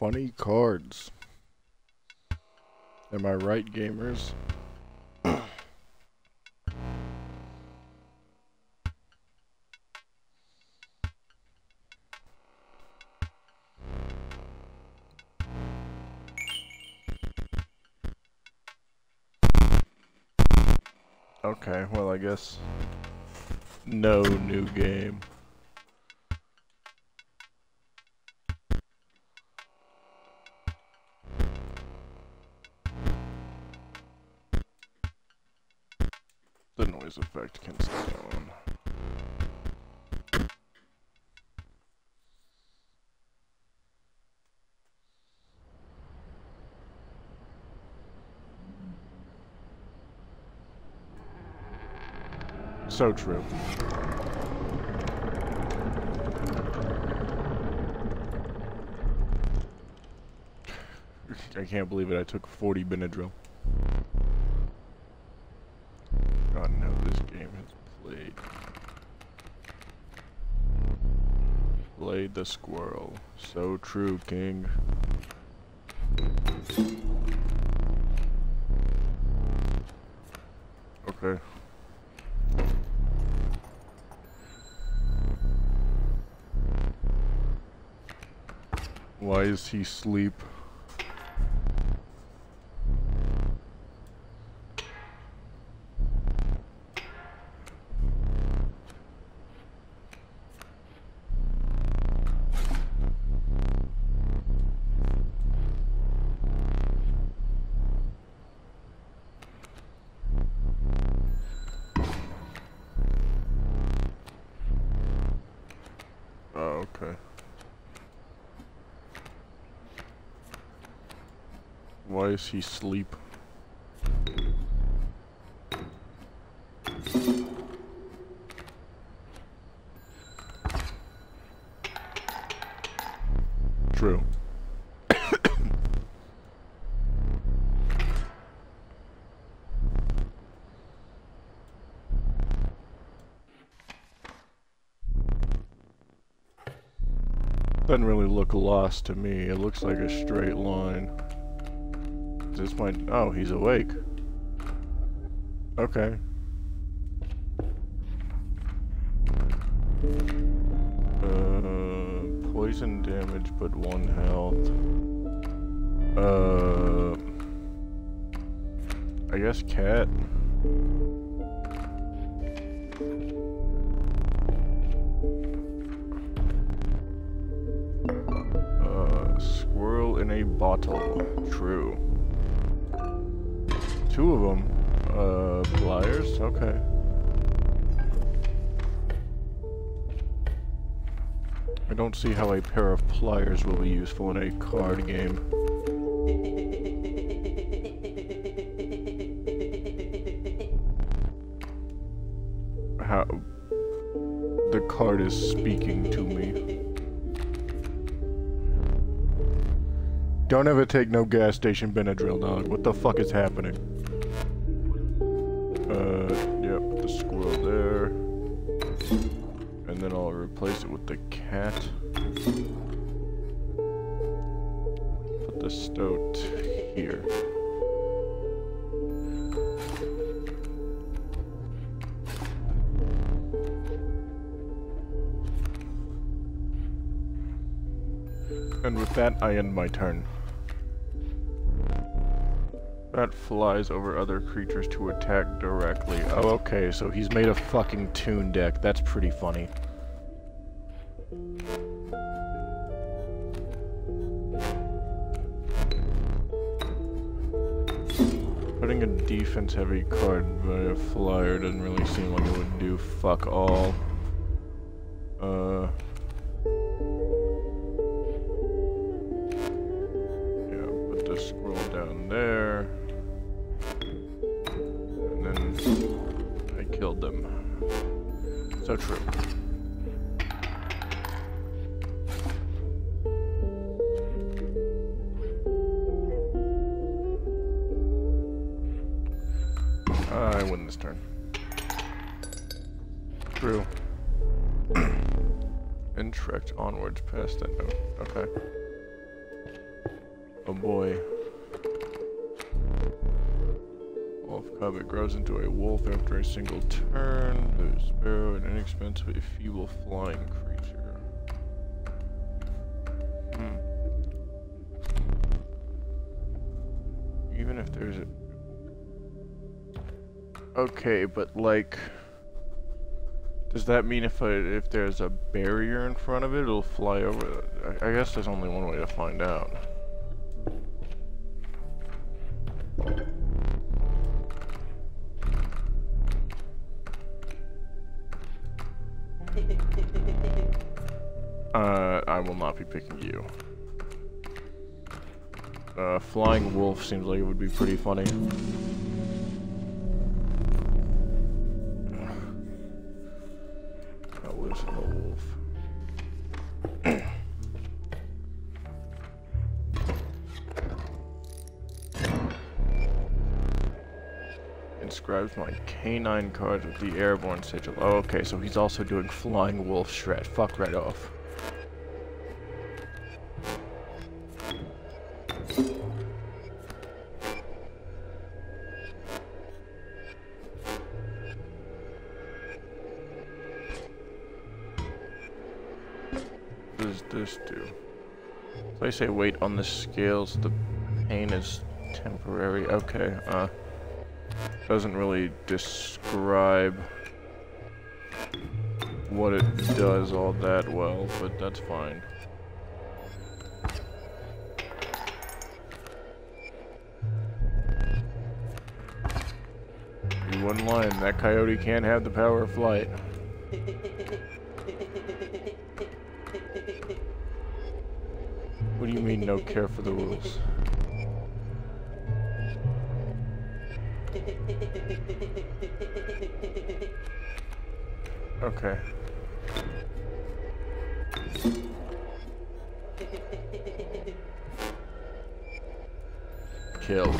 funny cards. Am I right, gamers? okay, well I guess no new game. So true. I can't believe it. I took 40 Benadryl. God, no, this game has played. Played the squirrel. So true, King. Is he sleep? He sleep? True. Doesn't really look lost to me. It looks like a straight line. This point. Oh, he's awake. Okay. See how a pair of pliers will be useful in a card game. How... The card is speaking to me. Don't ever take no gas station Benadryl, dog. What the fuck is happening? Uh, yep, the squirrel there. And then I'll replace it with the cat. Stoat here. And with that, I end my turn. That flies over other creatures to attack directly. Oh, okay, so he's made a fucking tune deck. That's pretty funny. Defense-heavy card by a flyer doesn't really seem like it would do fuck all. Single turn. A sparrow, an inexpensive, feeble flying creature. Hmm. Even if there's a... Okay, but like... Does that mean if I, if there's a barrier in front of it, it'll fly over? I, I guess there's only one way to find out. Picking you. Uh, flying wolf seems like it would be pretty funny. That was a wolf. Inscribes my canine cards with the airborne sigil. Oh, okay, so he's also doing flying wolf shred. Fuck right off. Say weight on the scales, the pain is temporary. Okay, uh, doesn't really describe what it does all that well, but that's fine. You wouldn't lie, that coyote can't have the power of flight. What do you mean, no care for the rules? Okay. Kill.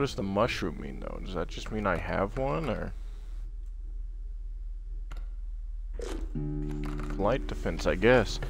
What does the mushroom mean, though? Does that just mean I have one, or? Light defense, I guess.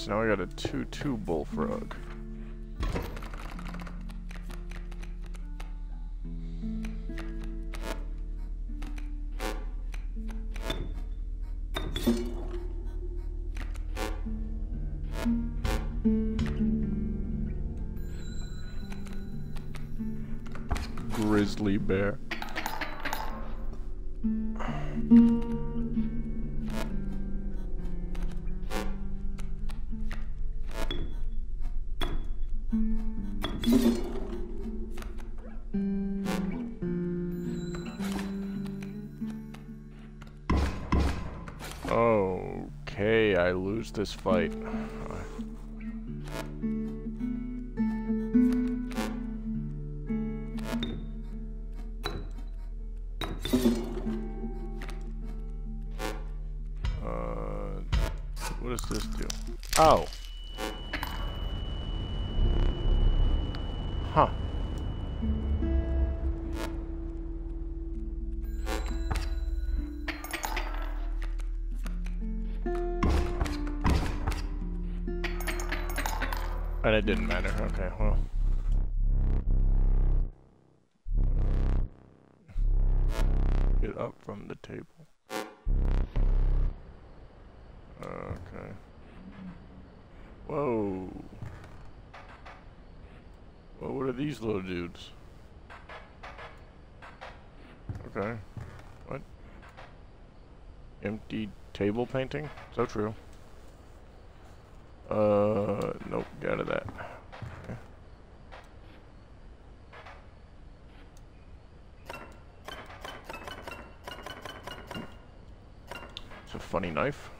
So now we got a 2-2 bullfrog. This fight. Didn't matter. Okay, well. Get up from the table. Okay. Whoa. Well, what are these little dudes? Okay. What? Empty table painting? So true. Uh, nope, get out of that. It's a funny knife.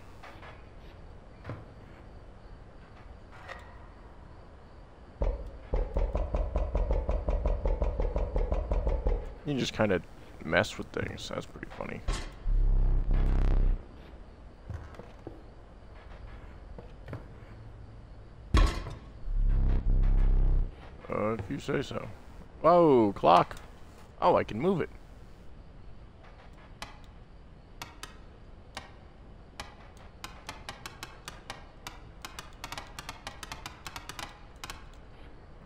You just kind of mess with things. That's pretty funny. Uh, if you say so. Whoa, clock. Oh, I can move it.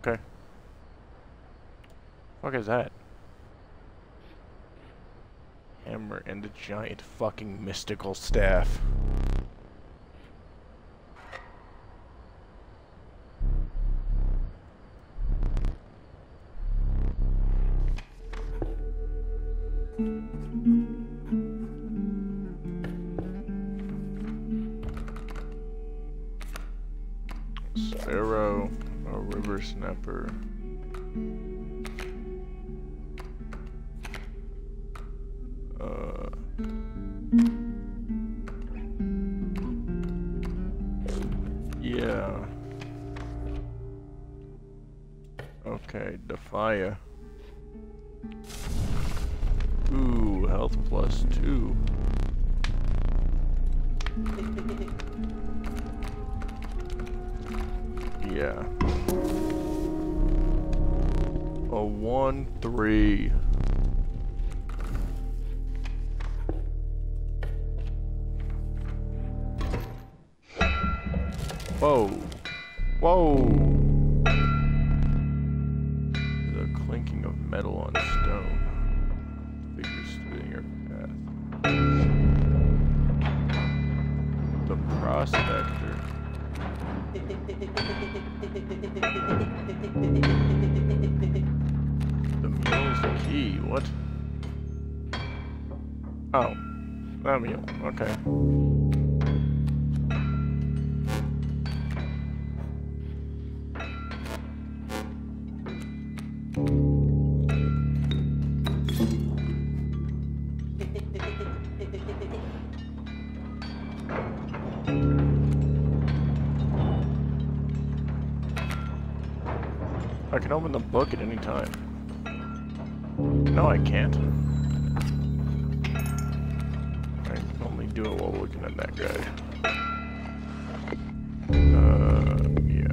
Okay. What is that? Hammer and the giant fucking mystical staff. Open the book at any time. No, I can't. I can only do it while looking at that guy. Uh, yeah.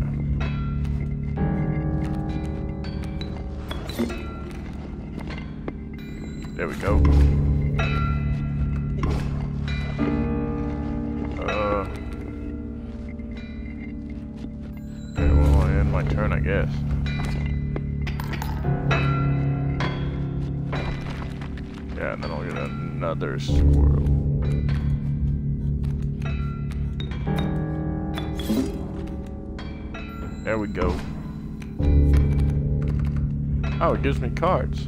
There we go. Uh. Turn, I guess. Yeah, and then I'll get another swirl. There we go. Oh, it gives me cards.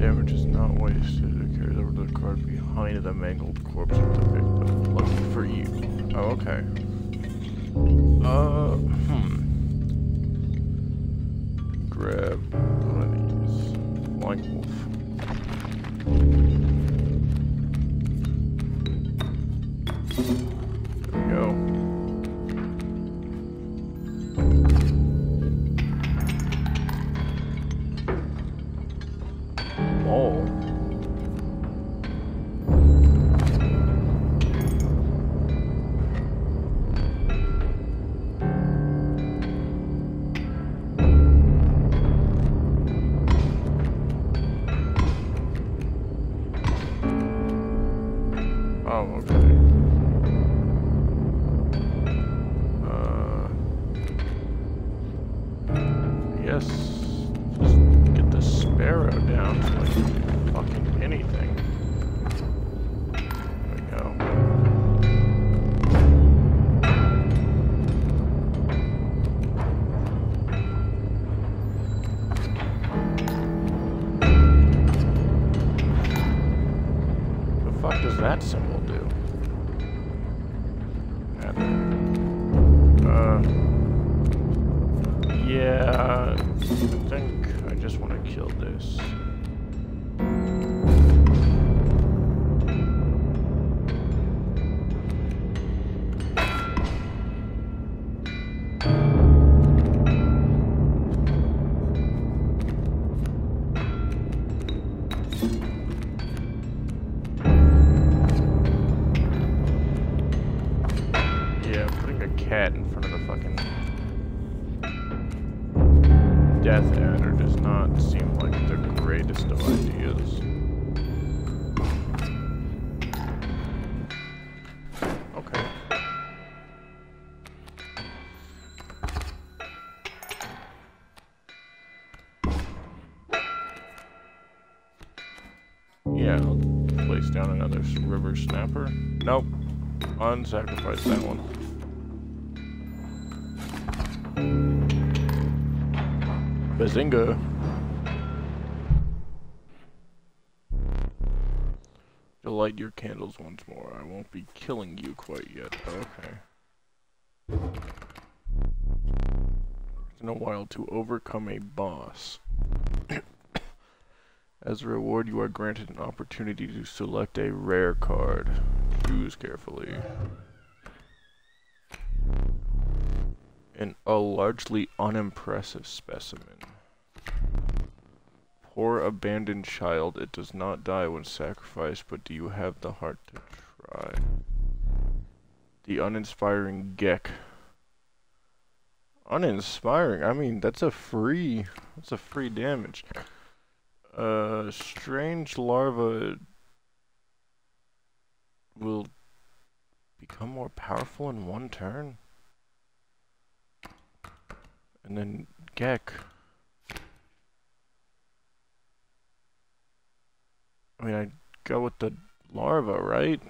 Damage is not wasted. It carries over to the card behind the mangled corpse of the victim. Lucky for you. Oh, okay. Uh, hmm. To light your candles once more. I won't be killing you quite yet. Okay. It's in a while to overcome a boss. As a reward, you are granted an opportunity to select a rare card. Choose carefully. An a largely unimpressive specimen. Poor abandoned child, it does not die when sacrificed, but do you have the heart to try? The uninspiring Geck. Uninspiring? I mean, that's a free, that's a free damage. Uh, strange larva will become more powerful in one turn? And then Geck. I mean, I'd go with the larva, right?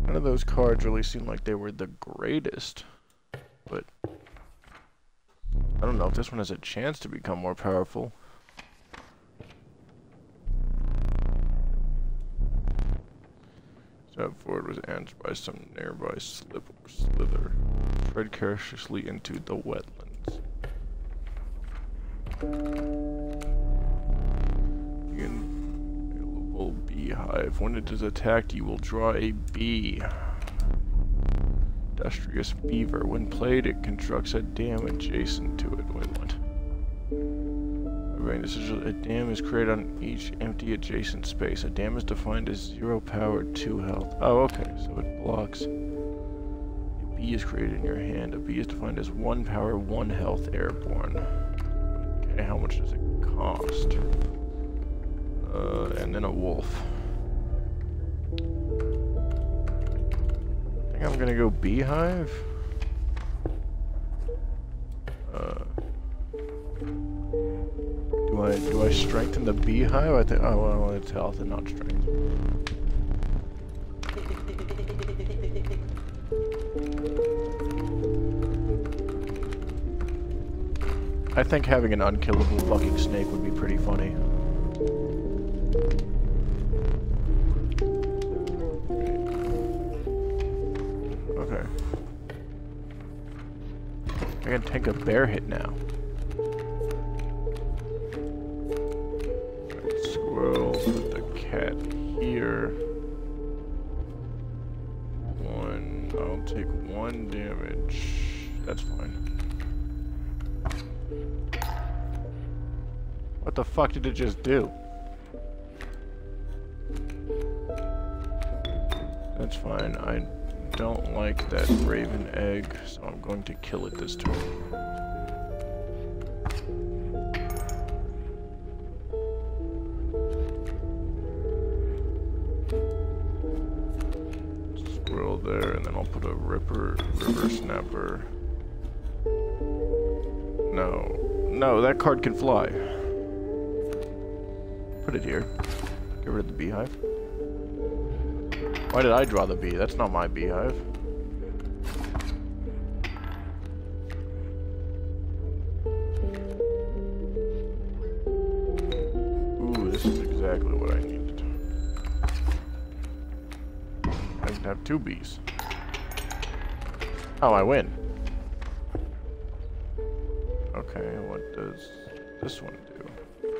None of those cards really seemed like they were the greatest. But I don't know if this one has a chance to become more powerful. Step forward was answered by some nearby slip or slither. Tread cautiously into the wetlands. Available beehive. When it is attacked, you will draw a bee. Industrious beaver. When played, it constructs a dam adjacent to it. Wait, what? A dam is created on each empty adjacent space. A dam is defined as zero power, two health. Oh, okay, so it blocks. A bee is created in your hand. A bee is defined as one power, one health, airborne. Okay, how much does it cost? Uh, and then a wolf. I think I'm gonna go beehive. Uh, do I do I strengthen the beehive? I think. Oh well, it's health and not strength. I think having an unkillable fucking snake would be pretty funny. Okay. I can take a bear hit now. Fuck did it just do? That's fine. I don't like that raven egg, so I'm going to kill it this turn. There, and then I'll put a ripper river Snapper. No. No, that card can fly. Put it here. Get rid of the beehive. Why did I draw the bee? That's not my beehive. Ooh, this is exactly what I needed. I can have two bees. Oh, I win. Okay, what does this one do?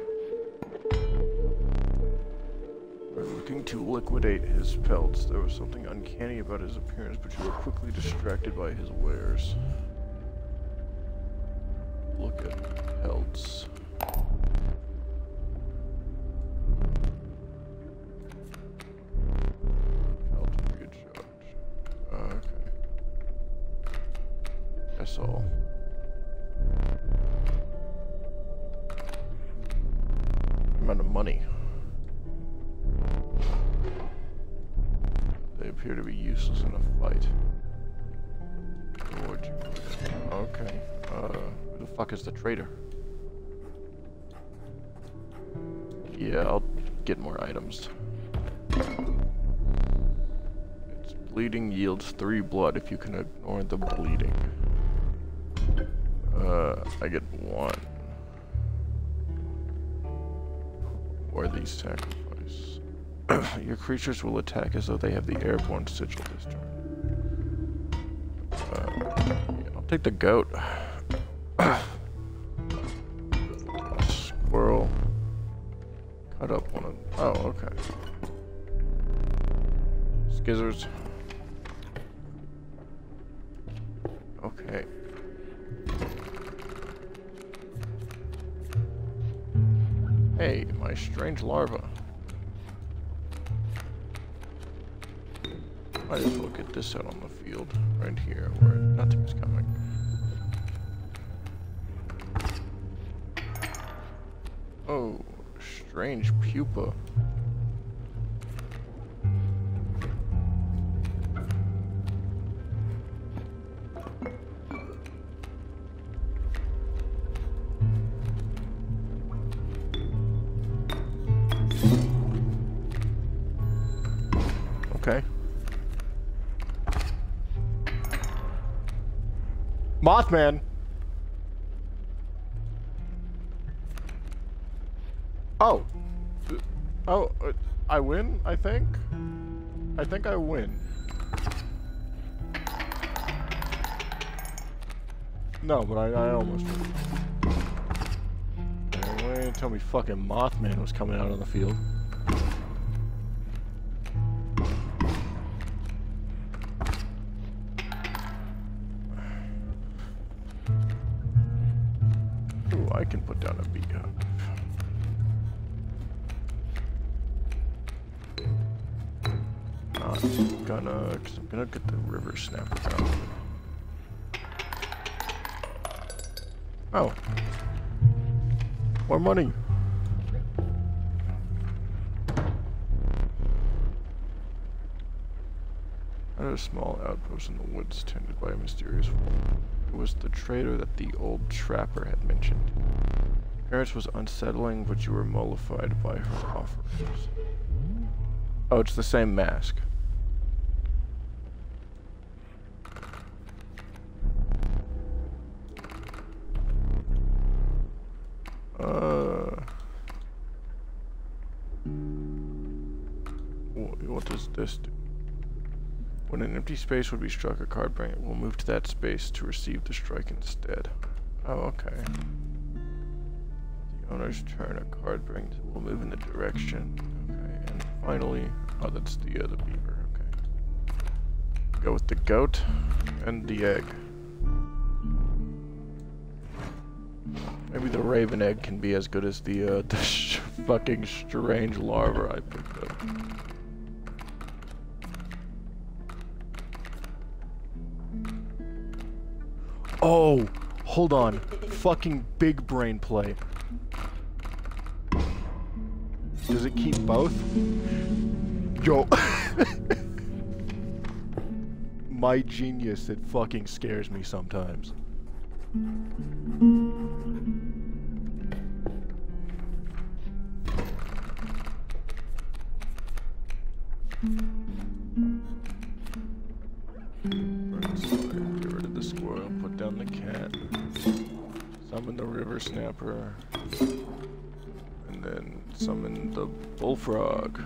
Looking to liquidate his pelts. There was something uncanny about his appearance, but you were quickly distracted by his wares. Look at pelts. If you can ignore the bleeding. Uh, I get one. Or these sacrifice. Your creatures will attack as though they have the airborne sigil this turn. Uh, yeah, I'll take the goat. Squirrel. Cut up one of. Oh, okay. Skizzers. Mothman. Oh. Oh, uh, I win, I think? I think I win. No, but I, I almost win. Tell me fucking Mothman was coming out on the field? Gonna, get the river snapper out. Oh. More money. At a small outpost in the woods tended by a mysterious woman. It was the traitor that the old trapper had mentioned. Appearance was unsettling, but you were mollified by her offerings. Oh, it's the same mask. Uh. What does this do? When an empty space would be struck, a card bring it will move to that space to receive the strike instead. Oh, okay. The owner's turn, a card brings it will move in the direction. Okay, and finally, oh, that's the uh, the beaver. Okay. Go with the goat and the egg. Maybe the raven egg can be as good as the uh, the fucking strange larva I picked up. Oh, hold on. Fucking big brain play. Does it keep both? Yo. my genius it fucking scares me sometimes. Snapper, and then summon the bullfrog.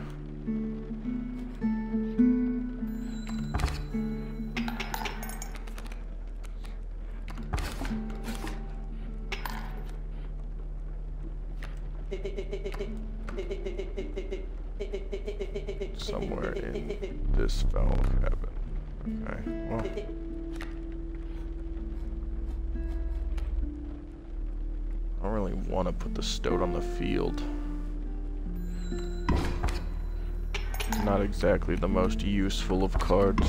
The most useful of cards.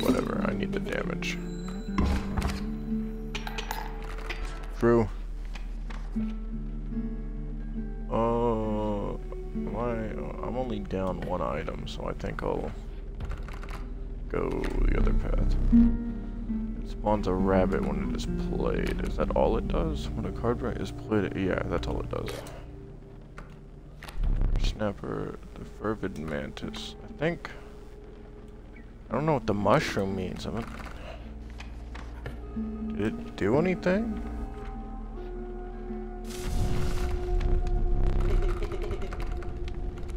Whatever, I need the damage. True. Uh, am I'm only down one item, so I think I'll a rabbit when it is played. Is that all it does? When a card right is played? Yeah, that's all it does. Snapper, the fervid mantis. I think... I don't know what the mushroom means. I'm Did it do anything?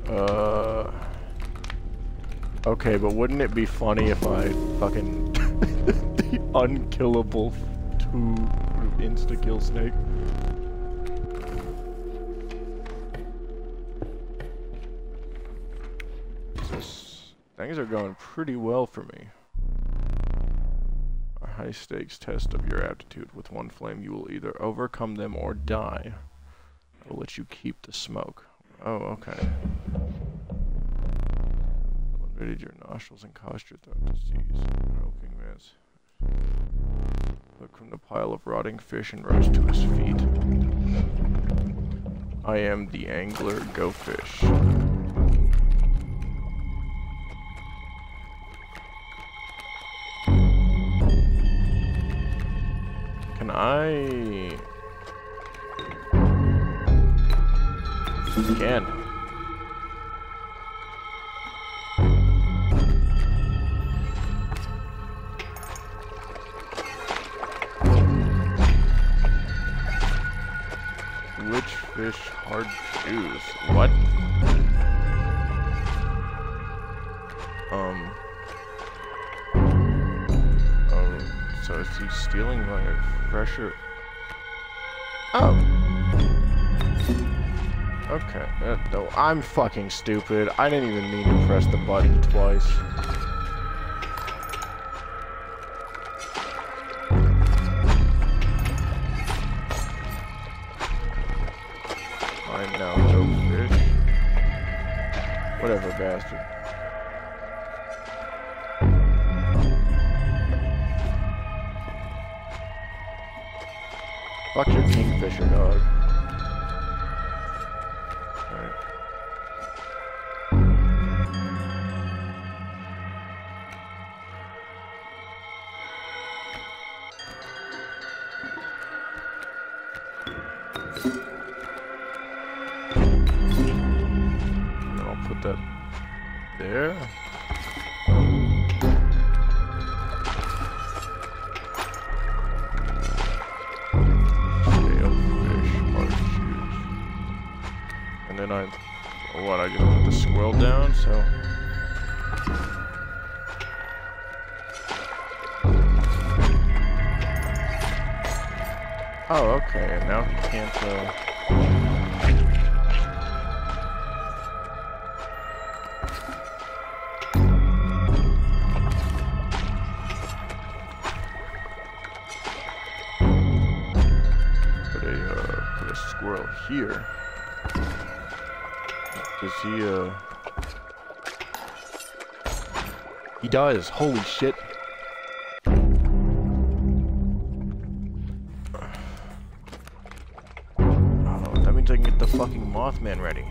Uh... Okay, but wouldn't it be funny if I fucking... unkillable two insta-kill snake? This, things are going pretty well for me. A high stakes test of your aptitude. With one flame, you will either overcome them or die. I will let you keep the smoke. Oh, okay. Elevated your nostrils and caused your throat seize. Choking mess. Look from the pile of rotting fish and rose to his feet. I am the angler go fish. Can I... Can. Fresher? Oh. Okay. Uh, no, I'm fucking stupid. I didn't even mean to press the button twice. Does, holy shit. That means I can get the fucking Mothman ready.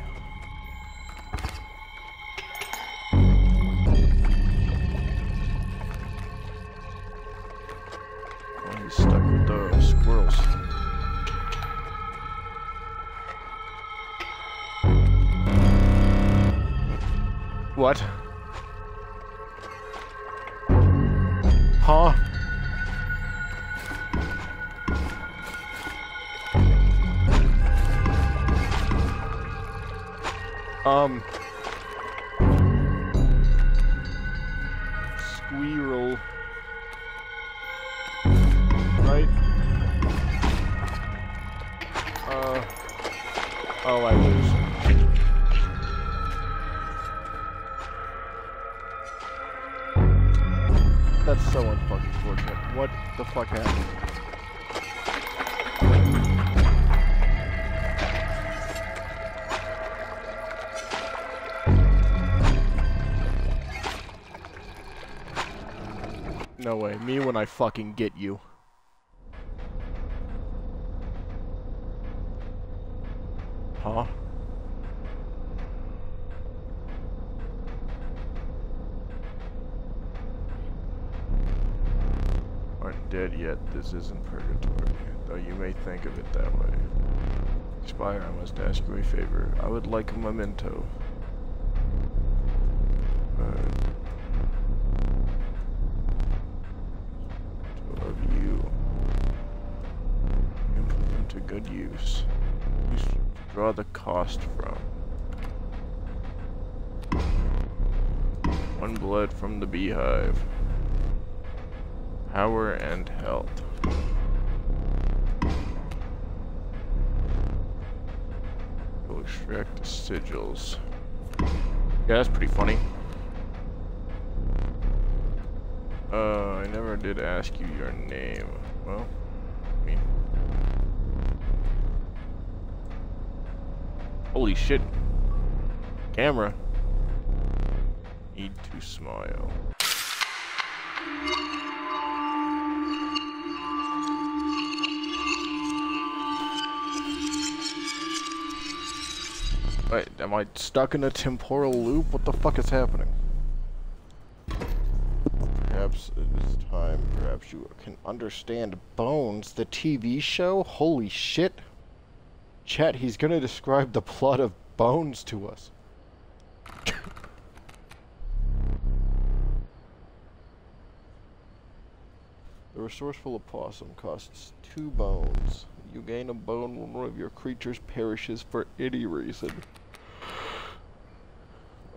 Me when I fucking get you. Huh? Aren't dead yet. This isn't purgatory, though you may think of it that way. Spire, I must ask you a favor. I would like a memento. Draw the cost from. One blood from the beehive. Power and health. We'll extract the sigils. Yeah, that's pretty funny. Uh, I never did ask you your name. Well, Holy shit. Camera. Need to smile. Wait, am I stuck in a temporal loop? What the fuck is happening? Perhaps it is time, perhaps you can understand Bones, the TV show? Holy shit. Chat, he's gonna describe the plot of Bones to us. the resourceful opossum costs two bones. You gain a bone when one of your creatures perishes for any reason.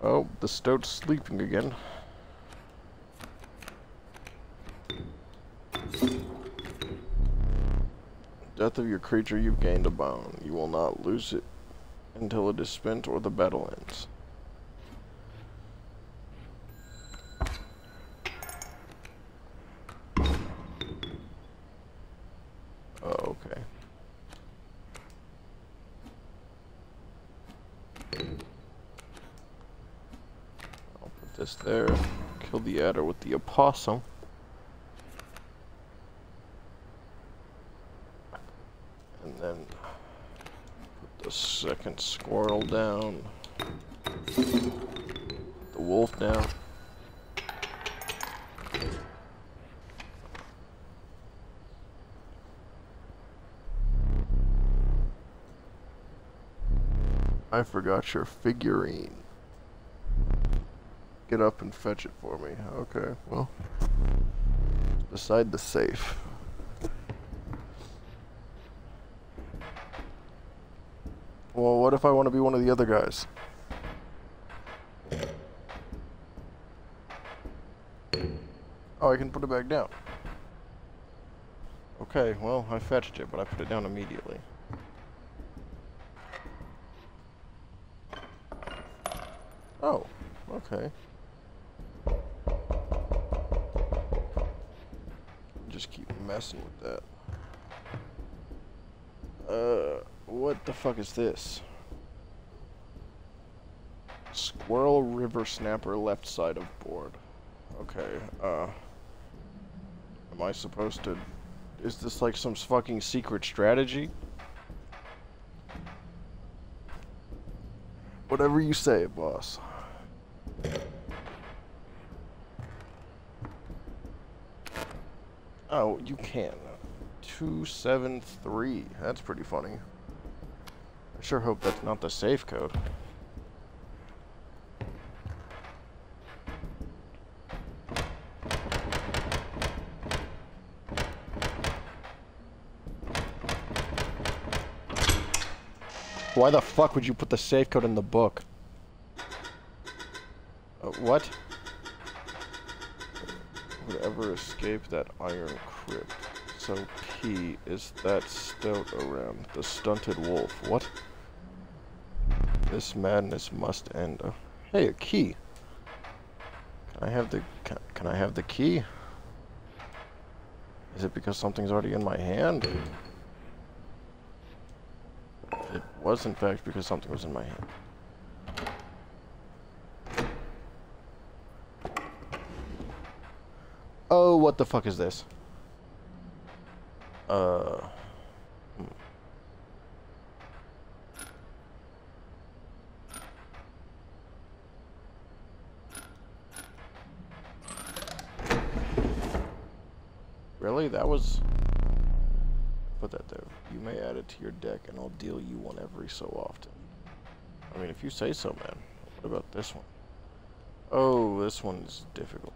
Oh, the stoat's sleeping again. Death of your creature, you've gained a bone. You will not lose it until it is spent or the battle ends. Oh, okay. I'll put this there. Kill the adder with the opossum. And then put the second squirrel down. The wolf down. I forgot your figurine. Get up and fetch it for me. Okay, well. Beside the safe. Well, what if I want to be one of the other guys? Oh, I can put it back down. Okay, well, I fetched it, but I put it down immediately. Oh, okay. Just keep messing with that. Uh, what the fuck is this? Squirrel River Snapper left side of board. Okay, uh... Am I supposed to... Is this like some fucking secret strategy? Whatever you say, boss. Oh, you can. 273. That's pretty funny. I sure hope that's not the safe code. Why the fuck would you put the safe code in the book? Uh, what? Would ever escape that iron crypt. So P, is that stout around? The stunted wolf. What? This madness must end. Uh, hey, a key. Can I have the can, can I have the key? Is it because something's already in my hand? It was in fact because something was in my hand. Oh, what the fuck is this? Uh... hmm. Really? That was... Put that there. You may add it to your deck and I'll deal you one every so often. I mean, if you say so, man. What about this one? Oh, this one's difficult.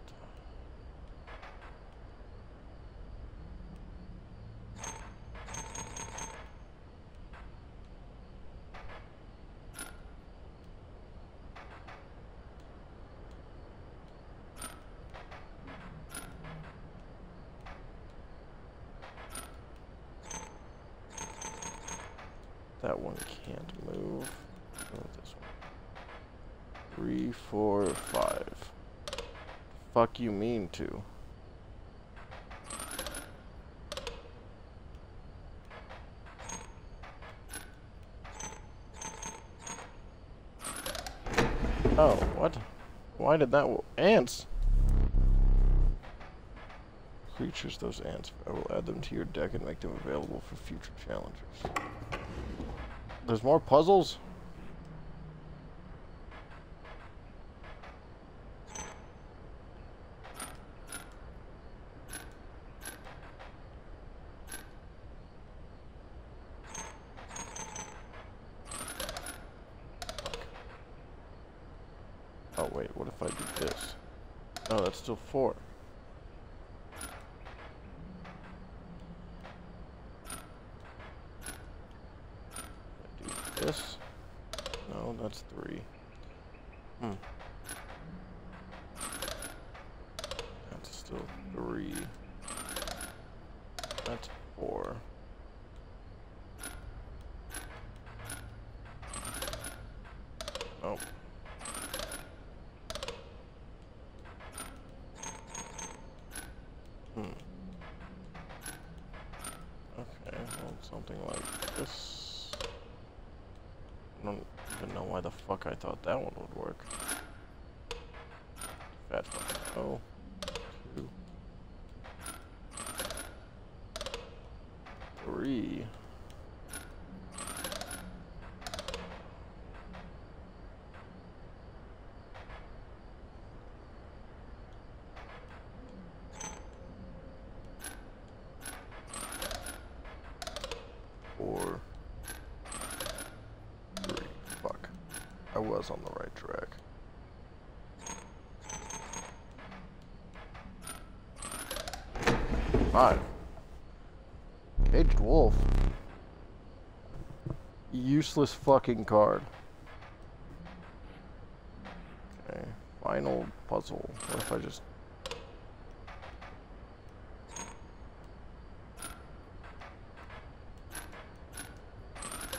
That one can't move. What about this one? Three, four, five. Fuck you mean Oh, what? Why did that... Ants! Creatures, those ants. I will add them to your deck and make them available for future challengers. There's more puzzles? Oh wait, what if I do this? Oh, that's still four. I do this. No, that's three. Hmm. That's still three. That's four. Oh. Hmm. Okay, well, something like this. I don't even know why the fuck I thought that one would work. Fat fucking oh. Two. Three. Four. Three. Fuck. I was on the right track. Five. Caged Wolf. Useless fucking card. Okay. Final puzzle. What if I just...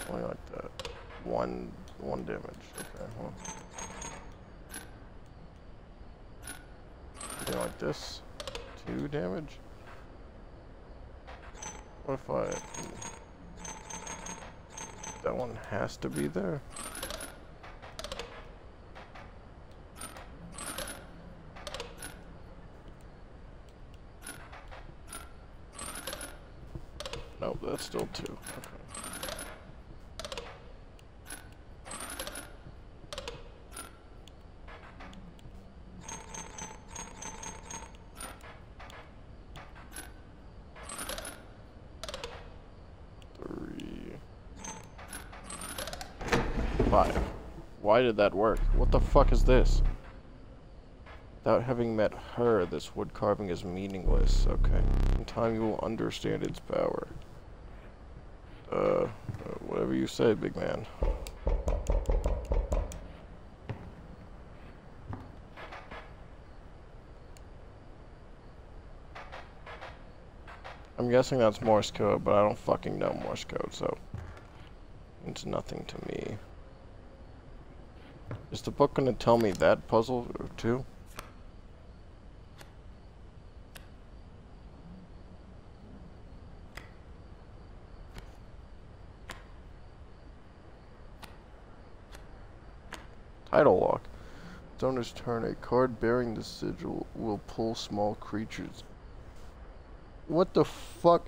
Only like that. One, one damage. Okay, well. Something like this. Two damage. What if I... That one has to be there? Nope, that's still two. Okay. Why did that work? What the fuck is this? Without having met her, this wood carving is meaningless. Okay. In time you will understand its power. Uh, uh whatever you say, big man. I'm guessing that's Morse code, but I don't fucking know Morse code, so it's nothing to me. Is the book gonna tell me that puzzle too? Tidal Lock. Owner's turn. A card bearing the sigil will pull small creatures. What the fuck?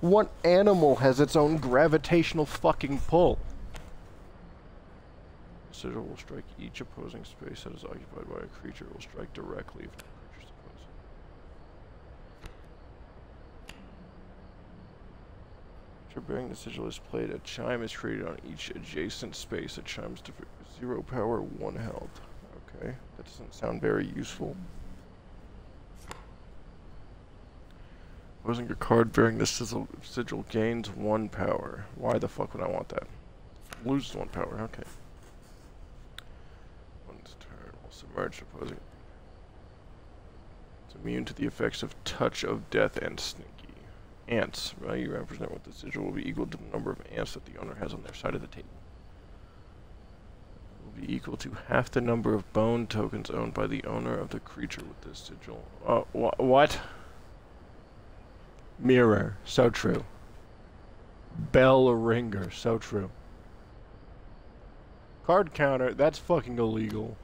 What animal has its own gravitational fucking pull? Sigil will strike each opposing space that is occupied by a creature. It will strike directly if the creature is opposing. After bearing the sigil is played, a chime is created on each adjacent space. A chime's zero power, one health. Okay, that doesn't sound very useful. Opposing a card bearing the sigil, sigil gains one power. Why the fuck would I want that? Loses one power, okay. One's turn opposing. It's immune to the effects of touch of death and sneaky. Ants. Value represent what the sigil will be equal to the number of ants that the owner has on their side of the table. It will be equal to half the number of bone tokens owned by the owner of the creature with this sigil. Uh, wh what? Mirror, so true. Bell ringer, so true. Card counter, that's fucking illegal.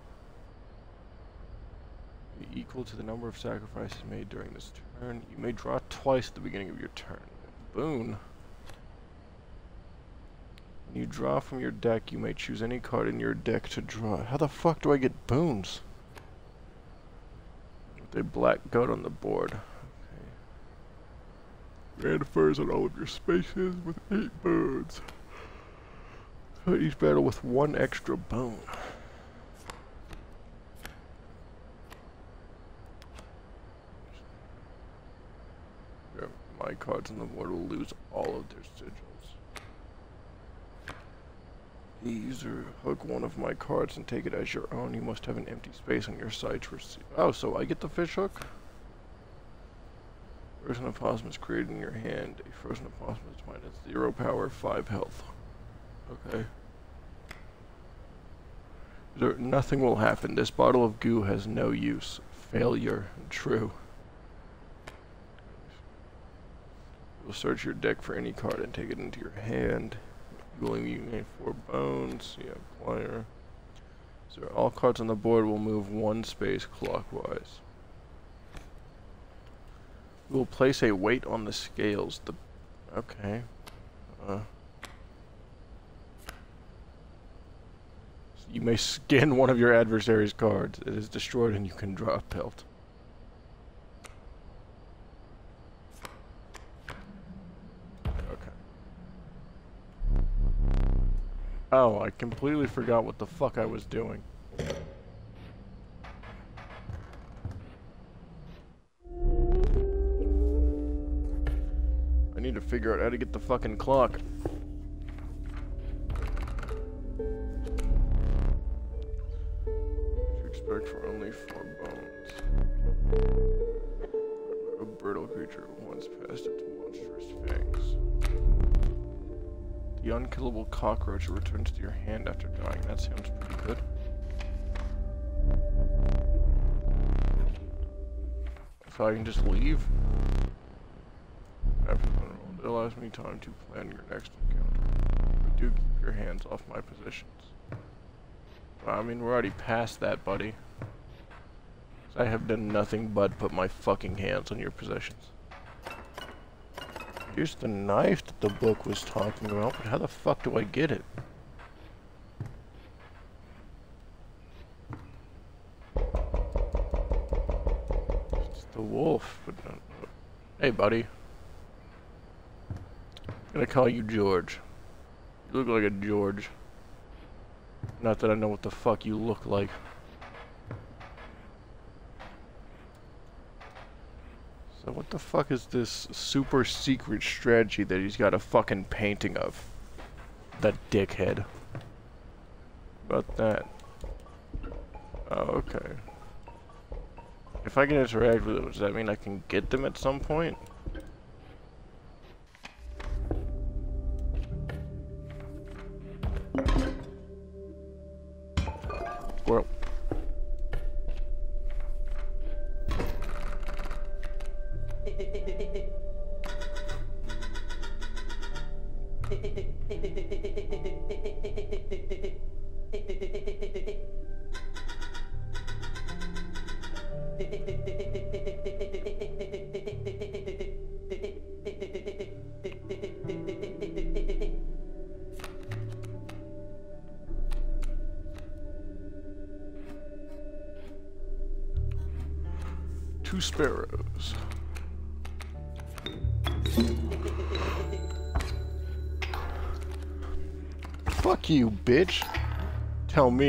Equal to the number of sacrifices made during this turn. You may draw twice at the beginning of your turn. Boon. When you draw from your deck, you may choose any card in your deck to draw. How the fuck do I get boons? With a black goat on the board. Grand furs on all of your spaces with eight birds. Fight each battle with one extra bone. My cards on the board will lose all of their sigils. Use or hook one of my cards and take it as your own. You must have an empty space on your side to receive. Oh, so I get the fish hook? Frozen opossum is created in your hand. A frozen opossum is minus zero power, five health. Okay. There, nothing will happen. This bottle of goo has no use. Failure. True. You'll search your deck for any card and take it into your hand. You will gain four bones. Yeah, player. So all cards on the board will move one space clockwise. We will place a weight on the scales. The okay. Uh, you may skin one of your adversary's cards. It is destroyed and you can draw a pelt. Okay. Oh, I completely forgot what the fuck I was doing. I need to figure out how to get the fucking clock. Expect for only four bones. A brittle creature The unkillable cockroach returns to your hand after dying. That sounds pretty good. So I can just leave? It allows me time to plan your next encounter. But do keep your hands off my positions. I mean, we're already past that, buddy. I have done nothing but put my fucking hands on your possessions. Here's the knife that the book was talking about, but how the fuck do I get it? It's the wolf, but... Uh, hey, buddy gonna call you George. You look like a George. Not that I know what the fuck you look like. So what the fuck is this super secret strategy that he's got a fucking painting of? That dickhead. About that. Oh, okay. If I can interact with them, does that mean I can get them at some point?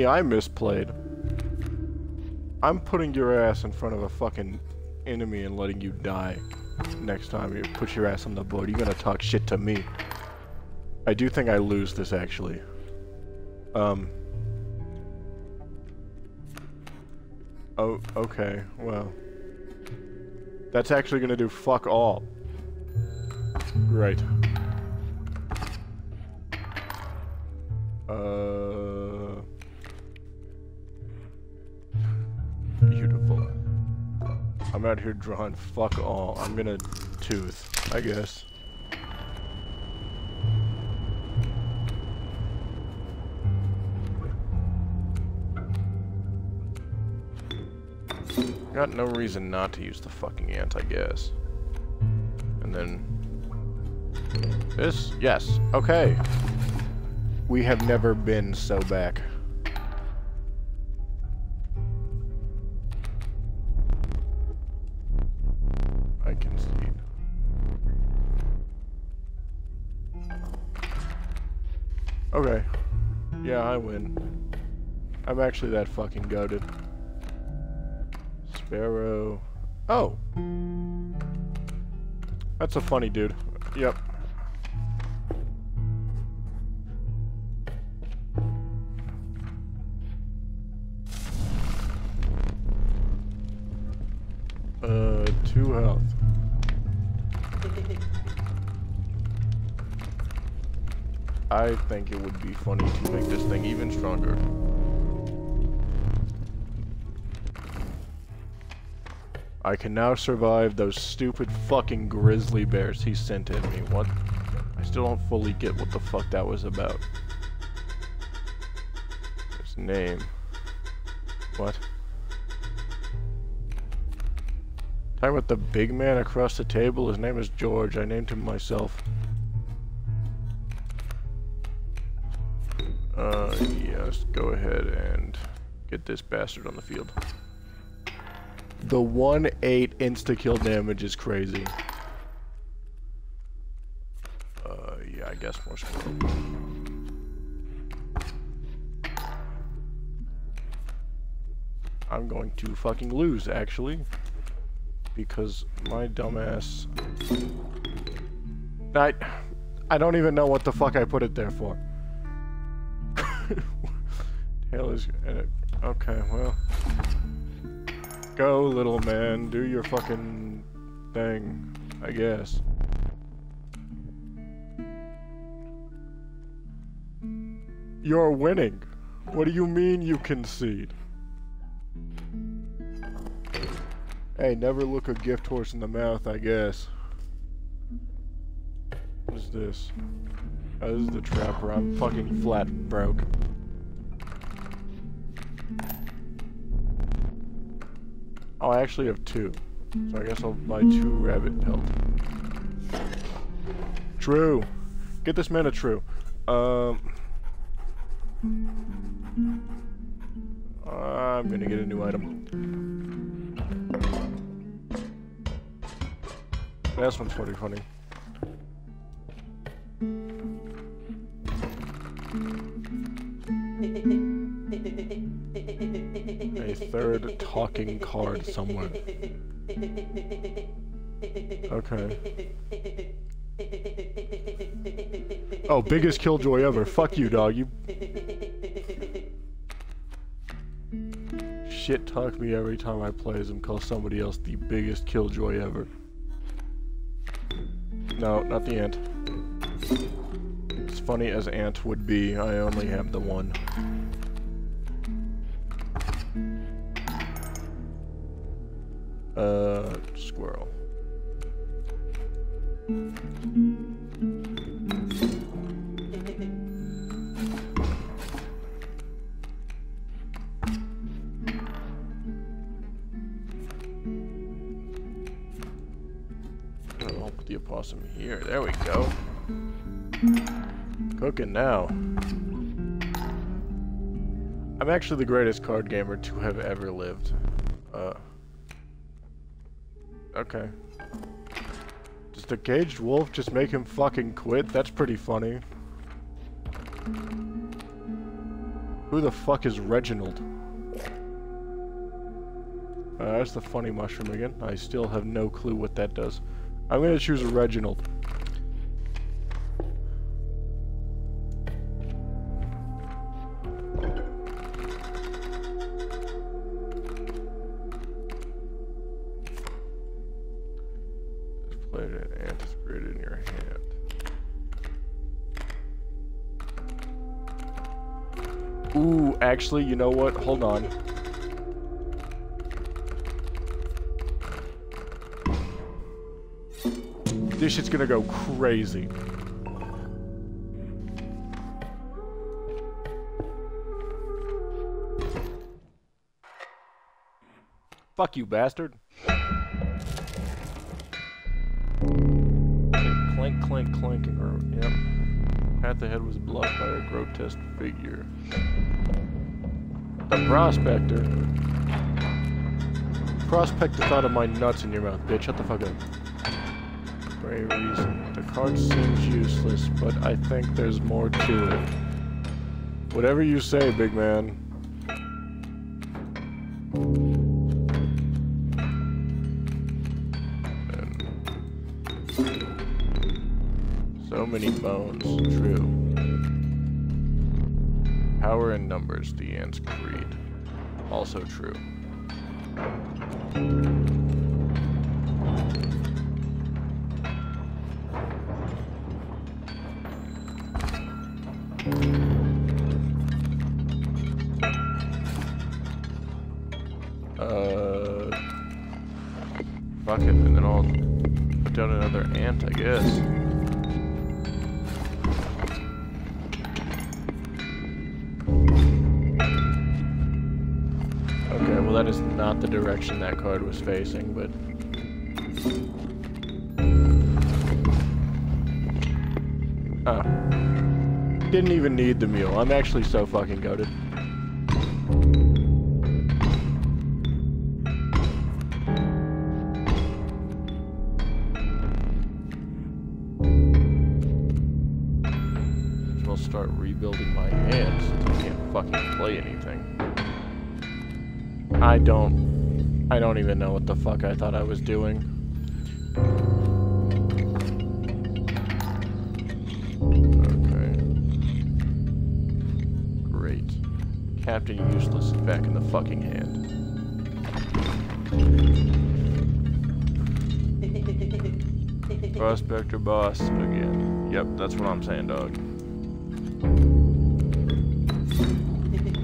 I misplayed. I'm putting your ass in front of a fucking enemy and letting you die. Next time you put your ass on the board, you're gonna talk shit to me. I do think I lose this, actually. Um. Oh, okay, well. That's actually gonna do fuck all. Right. Here drawing fuck all. I'm gonna tooth, I guess. Got no reason not to use the fucking ant, I guess. And then... This? Yes. Okay. We have never been so back. I'm actually that fucking goaded. Sparrow. Oh! That's a funny dude. Yep. Uh, two health. I think it would be funny to make this thing even stronger. I can now survive those stupid fucking grizzly bears he sent in me. What? I still don't fully get what the fuck that was about. His name. What? Talking about the big man across the table? His name is George. I named him myself. Uh, yes, go ahead and get this bastard on the field. The 1-8 insta-kill damage is crazy. Uh, yeah, I guess more. I'm going to fucking lose, actually. Because my dumbass... I... I don't even know what the fuck I put it there for. Uh, okay, well... Go, little man. Do your fucking thing, I guess. You're winning. What do you mean you concede? Hey, never look a gift horse in the mouth, I guess. What is this? Oh, this is the trapper. I'm fucking flat broke. Oh, I actually have two. So I guess I'll buy two rabbit pelt. True. Get this man a true. Um... I'm gonna get a new item. This one's pretty funny. Third talking card somewhere. Okay. Oh, biggest killjoy ever. Fuck you, dog. You shit talk me every time I play as him, call somebody else the biggest killjoy ever. No, not the ant. As funny as ant would be, I only have the one. Actually the greatest card gamer to have ever lived. Uh. Okay. Does the caged wolf just make him fucking quit? That's pretty funny. Who the fuck is Reginald? Uh, that's the funny mushroom again. I still have no clue what that does. I'm gonna choose Reginald. Actually, you know what? Hold on. This shit's gonna go crazy. Fuck you, bastard. Clink, clink, clinking. Or, yep. Path ahead was blocked by a grotesque figure. A prospector. Prospector thought of my nuts in your mouth, bitch. Shut the fuck up for reason. The card seems useless, but I think there's more to it. Whatever you say, big man. So many bones, true. Power in numbers, the ant's creed. Also true. Not the direction that card was facing, but... Oh. Didn't even need the mule. I'm actually so fucking goaded. Fuck I thought I was doing. Okay. Great. Captain Useless is back in the fucking hand. Prospector boss again. Yep, that's what I'm saying, dog.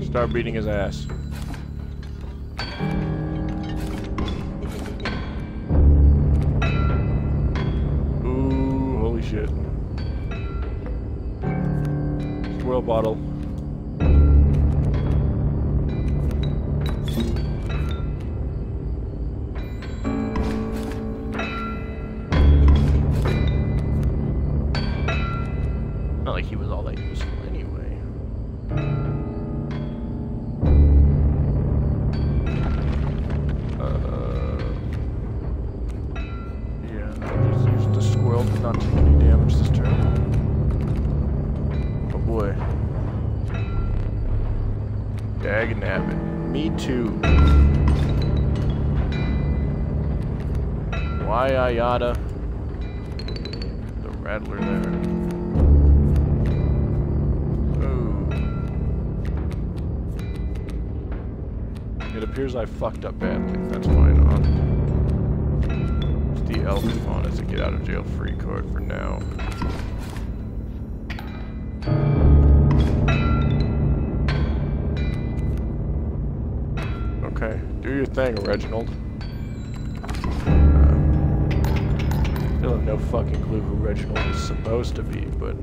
Start beating his ass. Fucked up badly. That's fine. I'll the elk fawn as a get out of jail free card for now. Okay, do your thing, Reginald. Uh, still have no fucking clue who Reginald is supposed to be, but...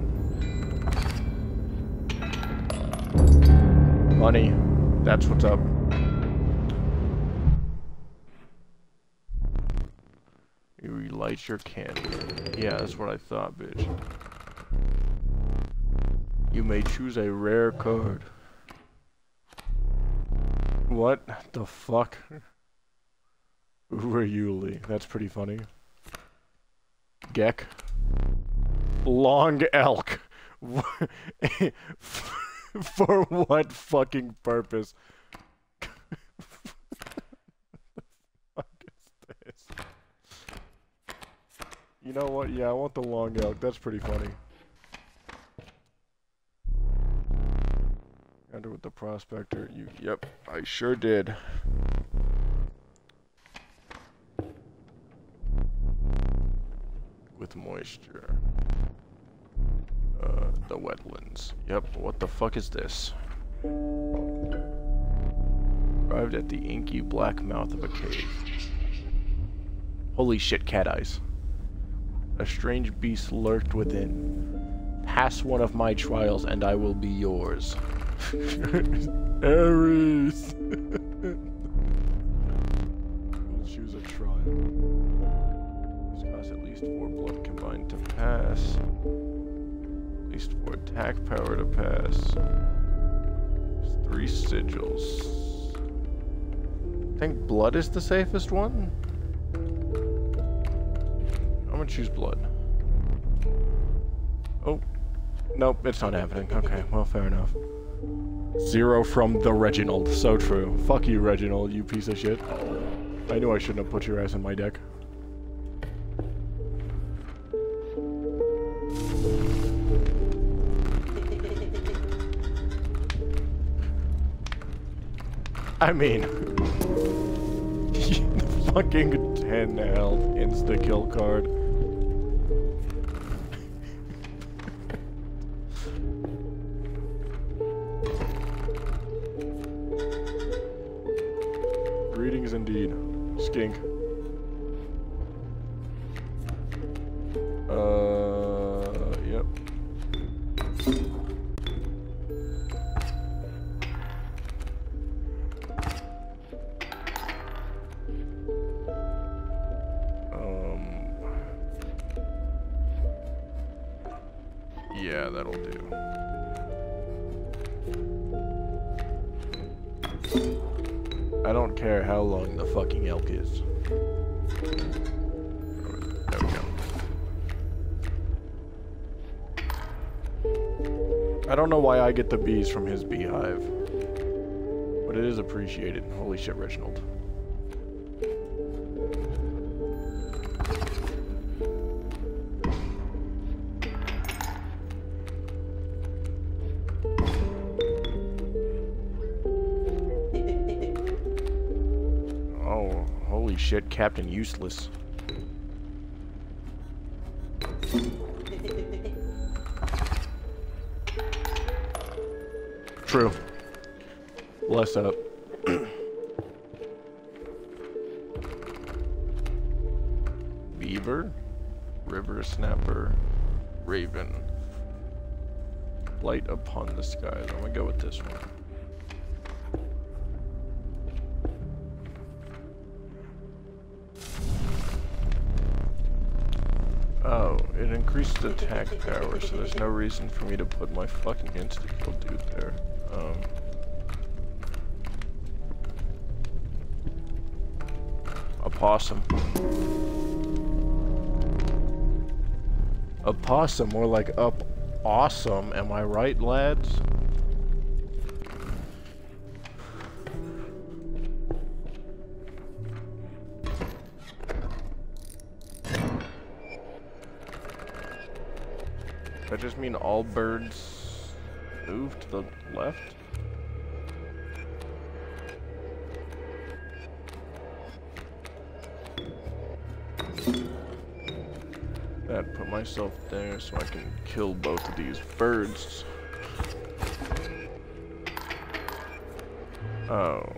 Money. That's what's up. You relight your candle. Yeah, that's what I thought, bitch. You may choose a rare card. What the fuck? Who are you, Lee? That's pretty funny. Geck. Long elk. For what fucking purpose? You know what? Yeah, I want the long elk. That's pretty funny. Under with the prospector. You. Yep, I sure did. With moisture. Uh, the wetlands. Yep, what the fuck is this? Arrived at the inky black mouth of a cave. Holy shit, cat eyes. A strange beast lurked within. Pass one of my trials and I will be yours. Ares! we'll choose a trial. This costs at least four blood combined to pass. At least four attack power to pass. There's three sigils. I think blood is the safest one? I'm gonna choose blood. Oh. Nope, it's not happening. Okay, well, fair enough. Zero from the Reginald. So true. Fuck you, Reginald, you piece of shit. I knew I shouldn't have put your ass in my deck. I mean... fucking 10 health insta-kill card. Skink. I don't know why I get the bees from his beehive. But it is appreciated. Holy shit, Reginald. Oh, holy shit, Captain Useless. True. Bless up. Beaver, River Snapper, Raven. Light upon the skies. I'm gonna go with this one. Oh, it increased attack power, so there's no reason for me to put my fucking insta-kill dude there. Um, a possum. A possum, more like up awesome, am I right, lads? I just mean all birds the left? That put myself there so I can kill both of these birds. Oh.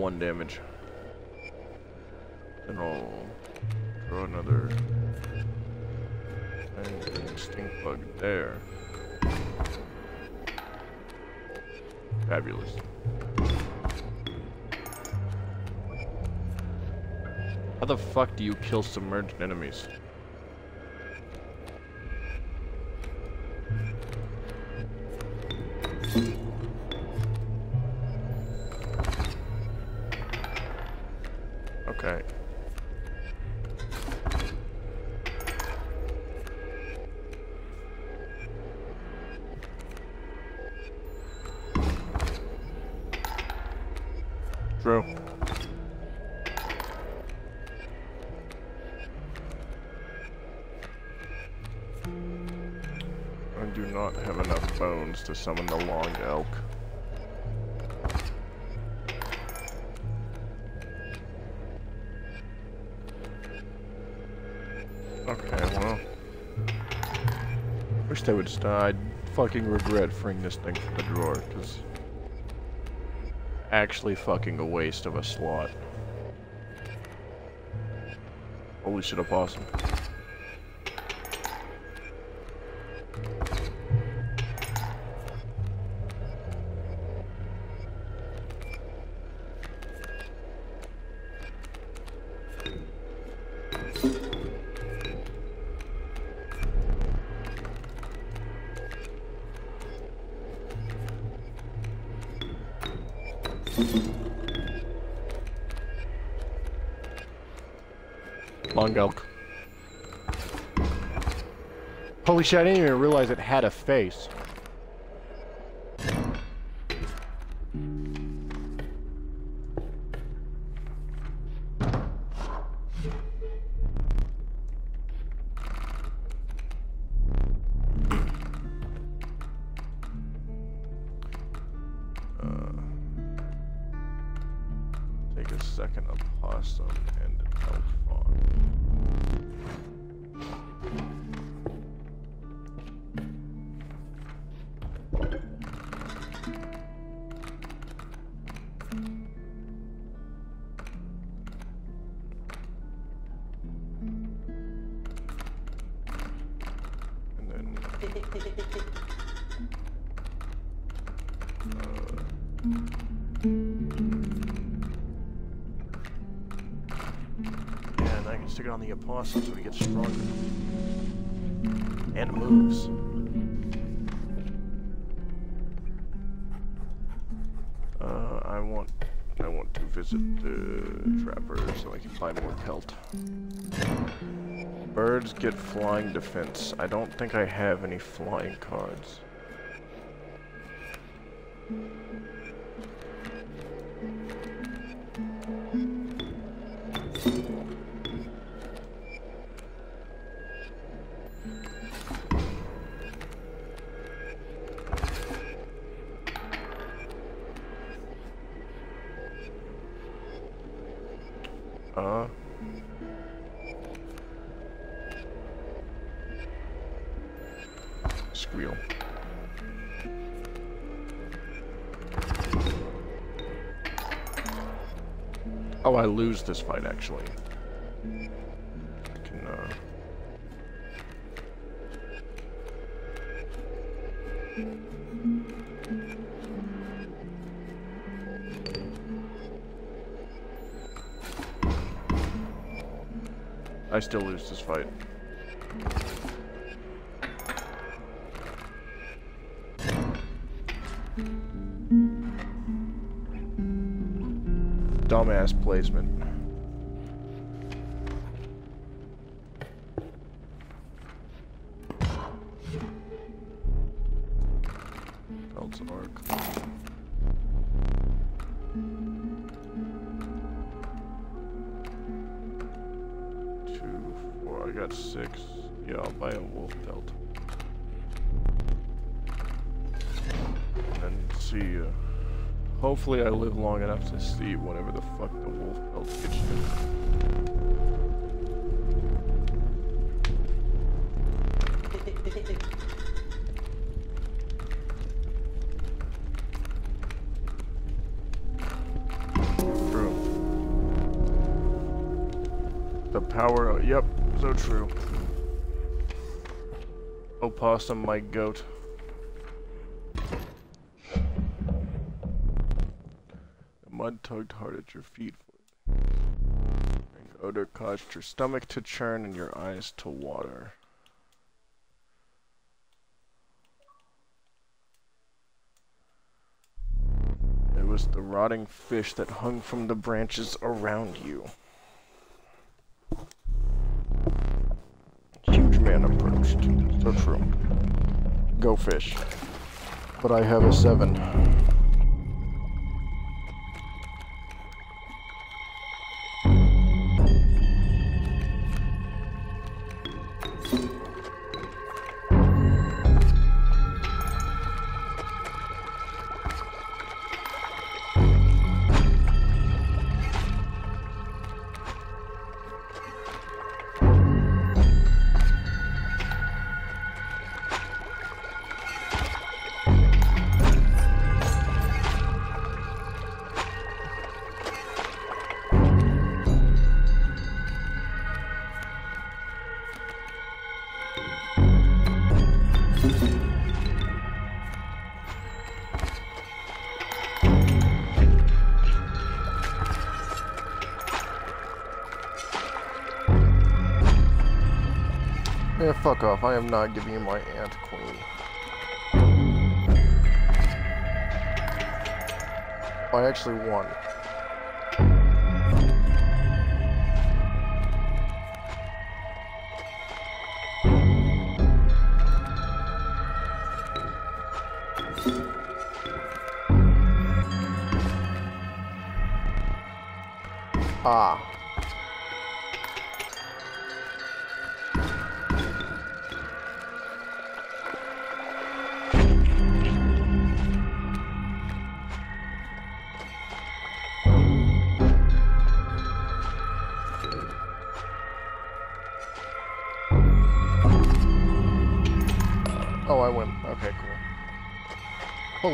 One damage. And I'll throw another stink bug there. Fabulous. How the fuck do you kill submerged enemies? To summon the long elk. Okay, well. Wish they would stop. Uh, I fucking regret freeing this thing from the drawer, because actually fucking a waste of a slot. Holy shit, a awesome. Holy shit, I didn't even realize it had a face. Get flying defense. I don't think I have any flying cards. Lose this fight actually. I can, uh... I still lose this fight. basement. Belts arc. Two, four, I got six. Yeah, I'll buy a wolf pelt. And see, uh, hopefully I live long enough to see whatever the so true. Opossum, my goat. The mud tugged hard at your feet. And odor caused your stomach to churn and your eyes to water. It was the rotting fish that hung from the branches around you. Approached. So true. Go fish. But I have a seven. Off. I am not giving you my ant queen. I actually won.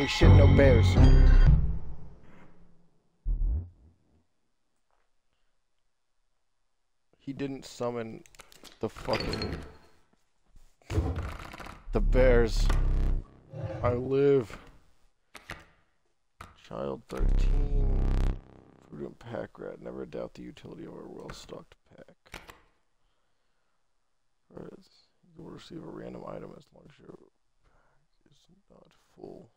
Holy shit, no bears. He didn't summon the fucking the bears. I live. Child 13. Prudent pack rat. Never doubt the utility of a well-stocked pack. You will receive a random item as long as your pack is not full.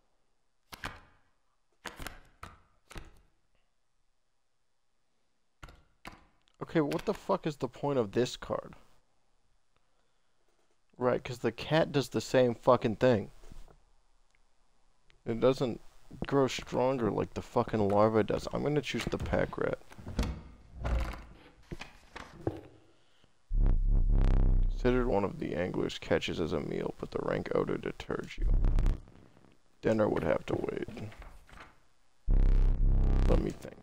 Okay, what the fuck is the point of this card? Right, because the cat does the same fucking thing. It doesn't grow stronger like the fucking larva does. I'm gonna choose the pack rat. Considered one of the angler's catches as a meal, but the rank odor deters you. Dinner would have to wait. Let me think.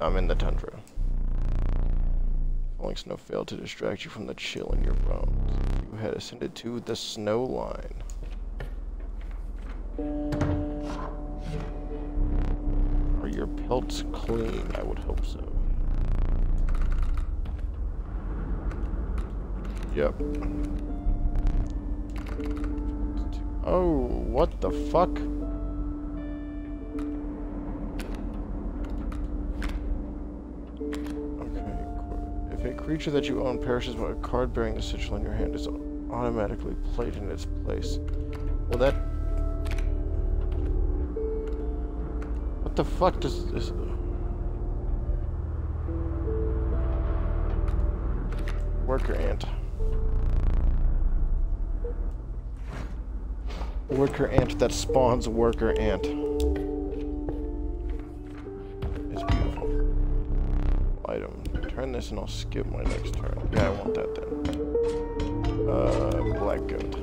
I'm in the tundra. Falling snow failed to distract you from the chill in your bones. You had ascended to the snow line. Are your pelts clean? I would hope so. Yep. Oh, what the fuck? Creature that you own perishes while a card bearing the sigil in your hand is automatically played in its place. Well, that. What the fuck does this. Worker ant. Worker ant that spawns worker ant. This and I'll skip my next turn. Yeah, I want that then. Uh, black goat.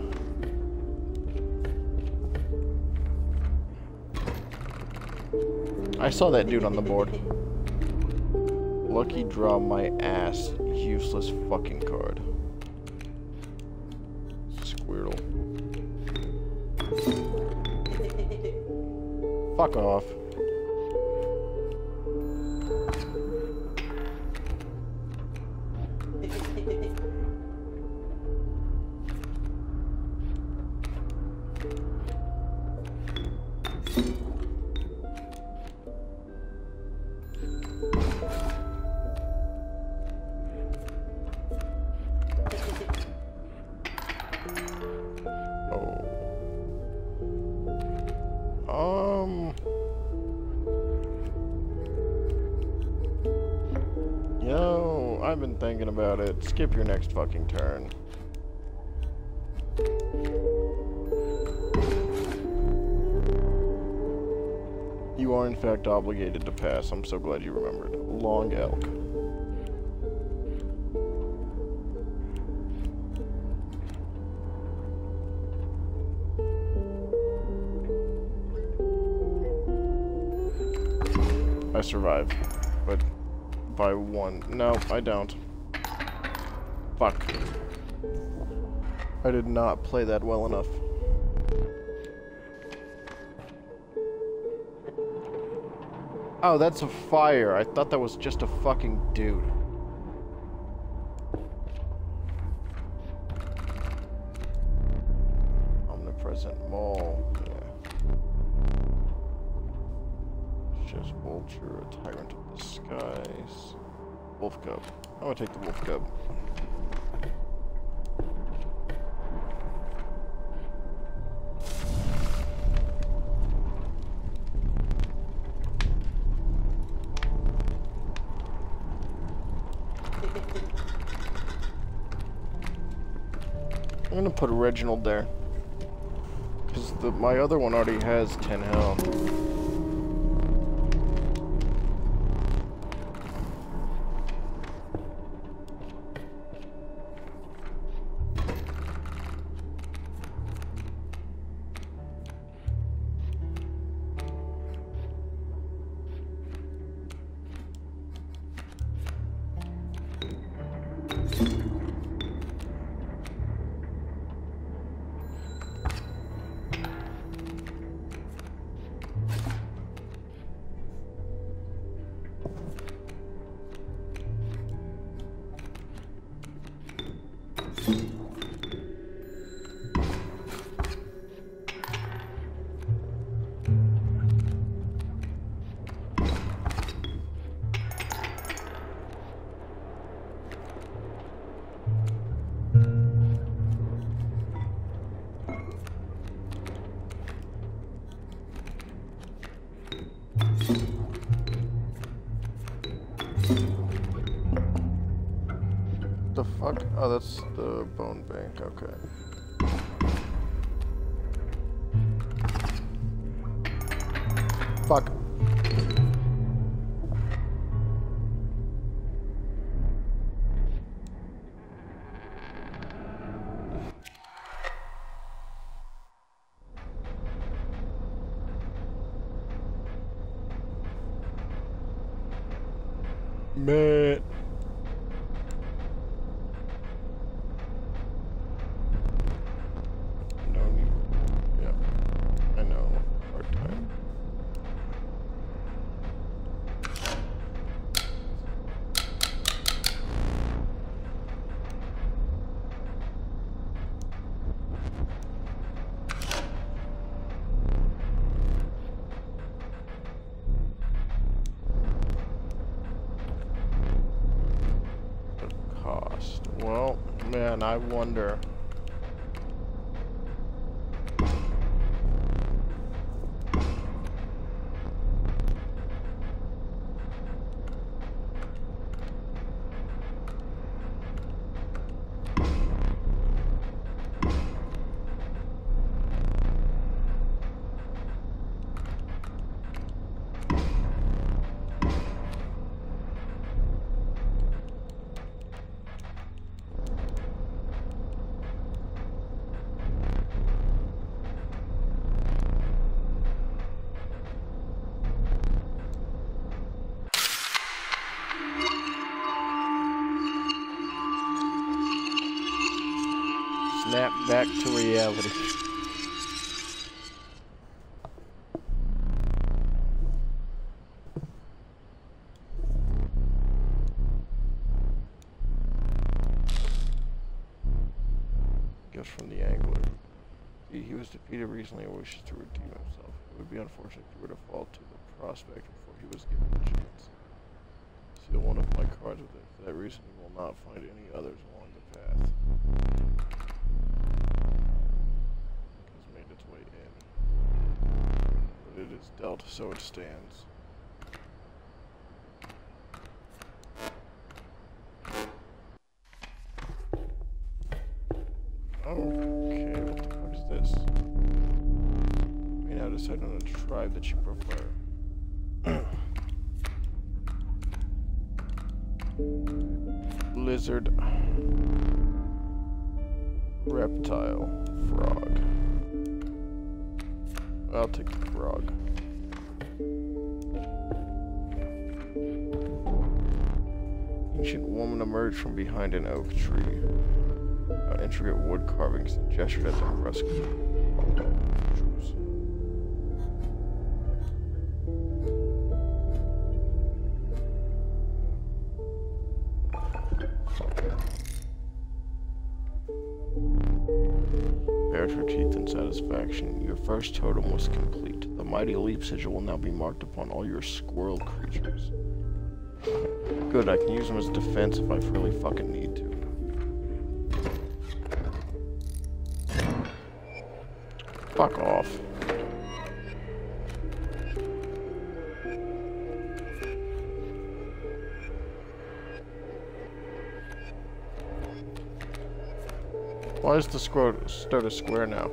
I saw that dude on the board. Lucky draw my ass. Useless fucking card. Squirtle. Fuck off. Skip your next fucking turn. You are in fact obligated to pass. I'm so glad you remembered. Long elk. I survive, but by one. No, I don't. Fuck. I did not play that well enough. Oh, that's a fire. I thought that was just a fucking dude. Reginald there. Because the my other one already has 10 health. That's the bone bank. Okay. Fuck. Man, I wonder. Recently wishes to redeem himself. It would be unfortunate if he were to fall to the prospect before he was given a chance. Seal one of my cards with it. For that reason, you will not find any others along the path. It Has made its way in. But it is dealt, so it stands. That you prefer. Lizard. Reptile. Frog. I'll take the frog. Ancient woman emerged from behind an oak tree. Uh, intricate wood carvings gestured at the fresco. Complete. The mighty leap sigil will now be marked upon all your squirrel creatures. Good, I can use them as defense if I really fucking need to. Fuck off. Why is the square square now?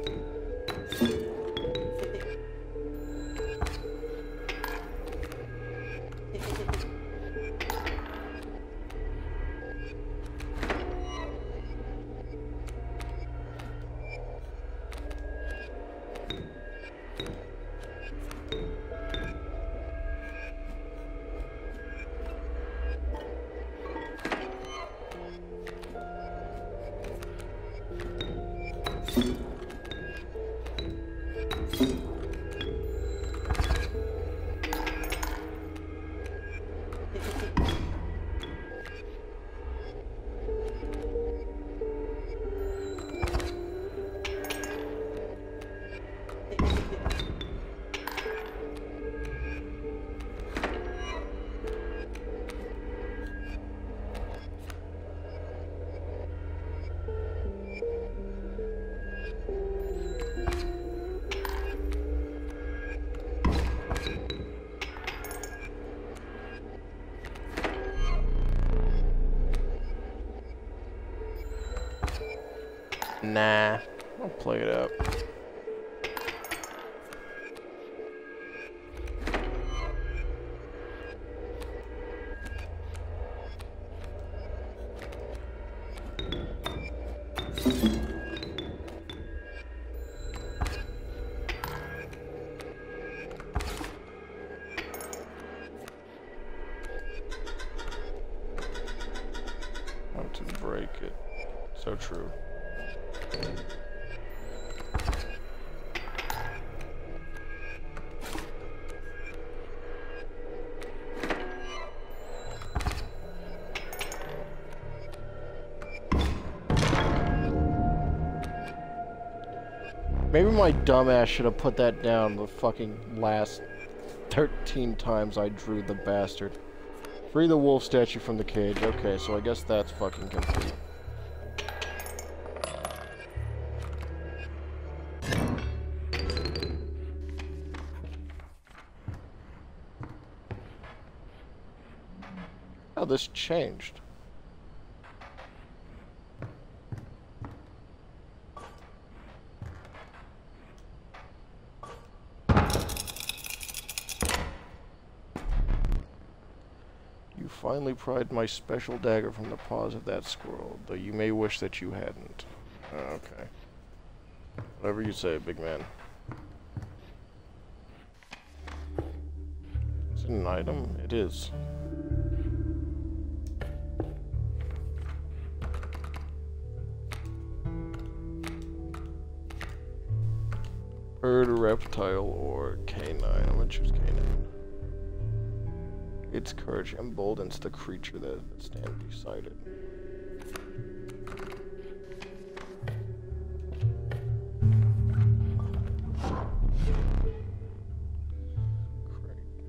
My dumbass should have put that down the fucking last 13 times I drew the bastard. Free the wolf statue from the cage. Okay, so I guess that's fucking complete. How this changed. You finally pried my special dagger from the paws of that squirrel, though you may wish that you hadn't. Oh, okay. Whatever you say, big man. Is it an item? It is. Bird, reptile, or canine. I'm gonna choose canine. Its courage emboldens the creature that stands beside it.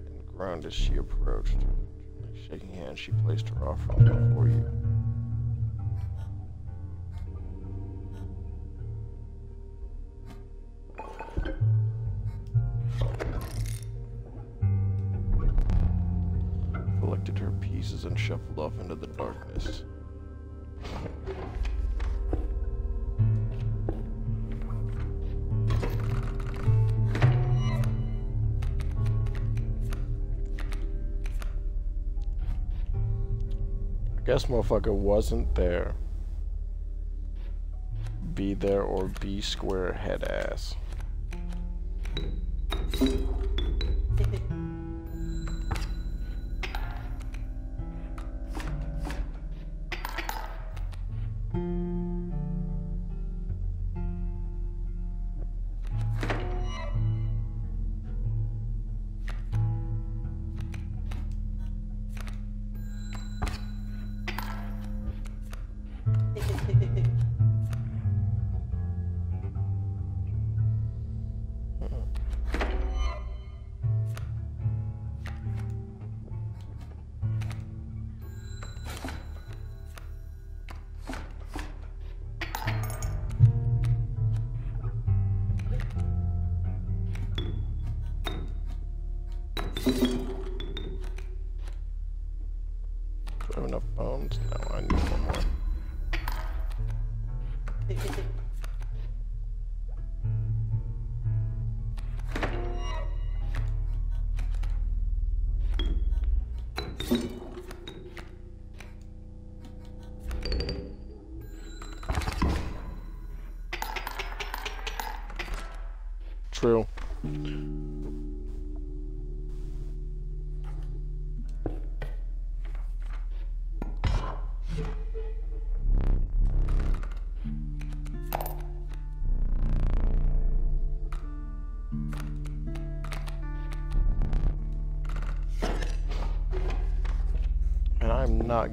And ground as she approached. Shaking hands, she placed her offering before you. Motherfucker wasn't there. Be there or be square head ass.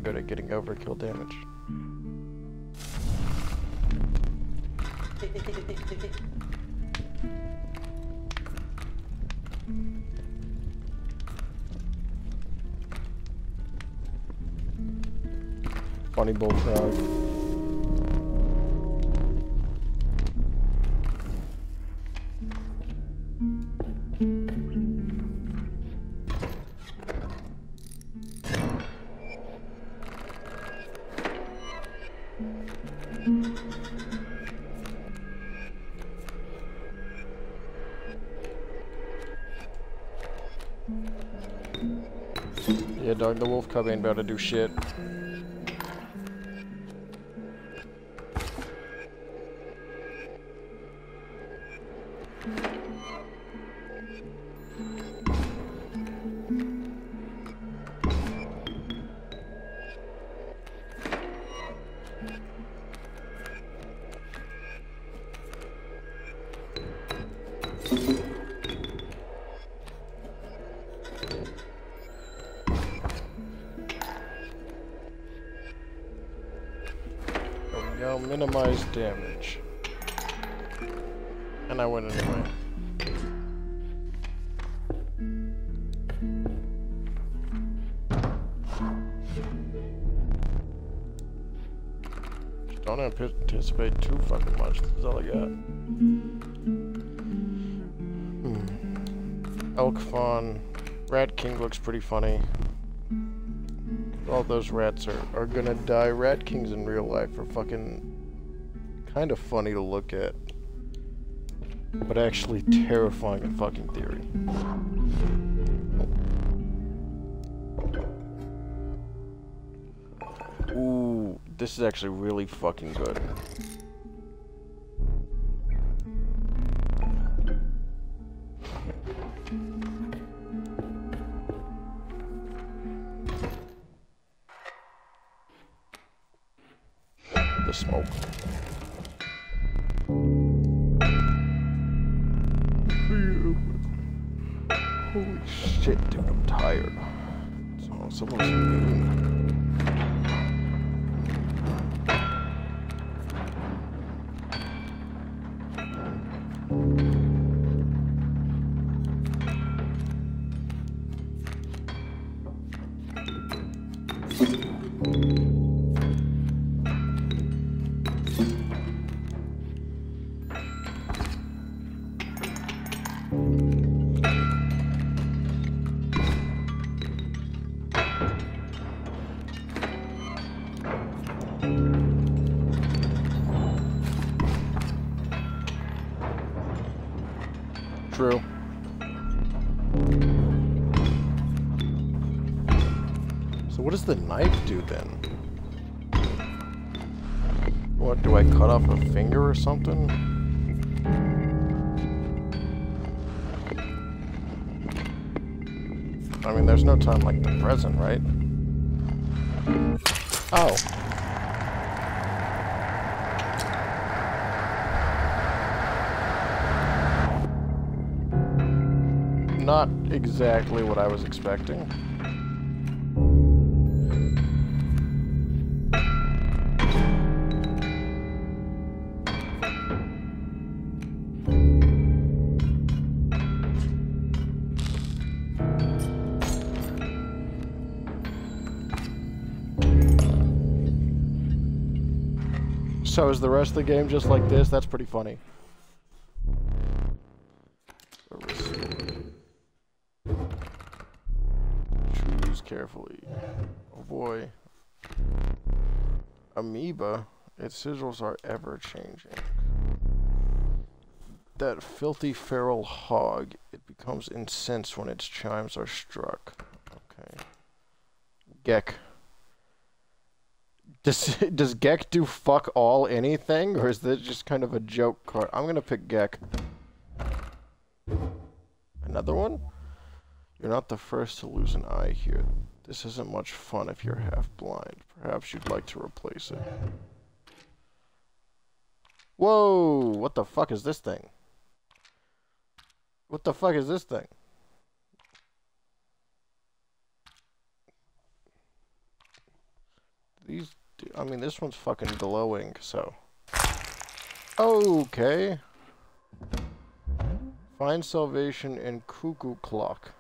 Good at getting overkill damage. Funny bullfrog. Yeah, dog, the wolf cub ain't about to do shit. Anticipate too fucking much. This is all I got. Hmm. Elk fawn. Rat King looks pretty funny. All those rats are, are gonna die. Rat Kings in real life are fucking kind of funny to look at. But actually terrifying in fucking theory. This is actually really fucking good. The knife do then? What, do I cut off a finger or something? I mean, there's no time like the present, right? Oh. Not exactly what I was expecting. So is the rest of the game just like this? That's pretty funny. Choose carefully. Oh boy. Amoeba. Its sigils are ever changing. That filthy feral hog. It becomes incensed when its chimes are struck. Okay. Geck. Does does Geck do fuck all anything, or is this just kind of a joke card? I'm gonna pick Geck. Another one? You're not the first to lose an eye here. This isn't much fun if you're half blind. Perhaps you'd like to replace it. Whoa! What the fuck is this thing? What the fuck is this thing? These, I mean, this one's fucking glowing, so. Okay. Find salvation in Cuckoo Clock.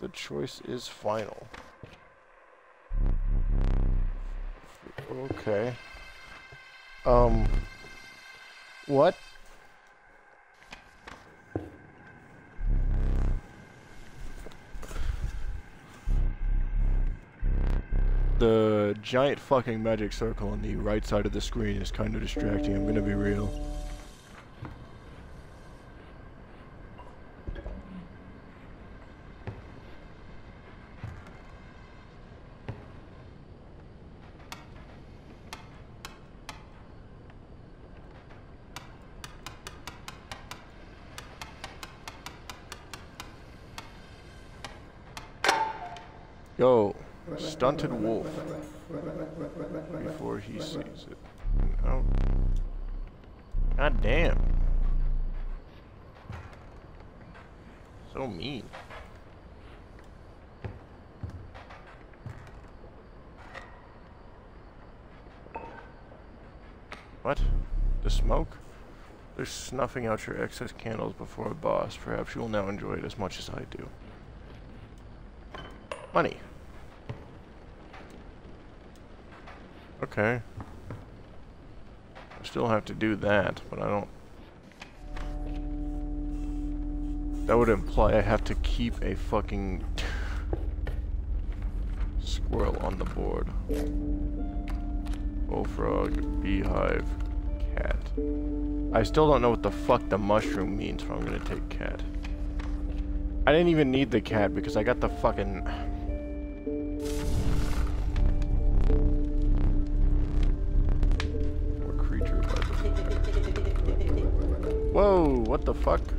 The choice is final. Okay. Um. What? The giant fucking magic circle on the right side of the screen is kind of distracting, I'm gonna be real. Yo, stunted wolf. Before he sees it. Oh. God damn. So mean. What? The smoke? They're snuffing out your excess candles before a boss. Perhaps you will now enjoy it as much as I do. Money. Okay. I still have to do that, but I don't... That would imply I have to keep a fucking squirrel on the board. Bullfrog, beehive, cat. I still don't know what the fuck the mushroom means, but I'm gonna take cat. I didn't even need the cat because I got the fucking... Whoa, what the fuck?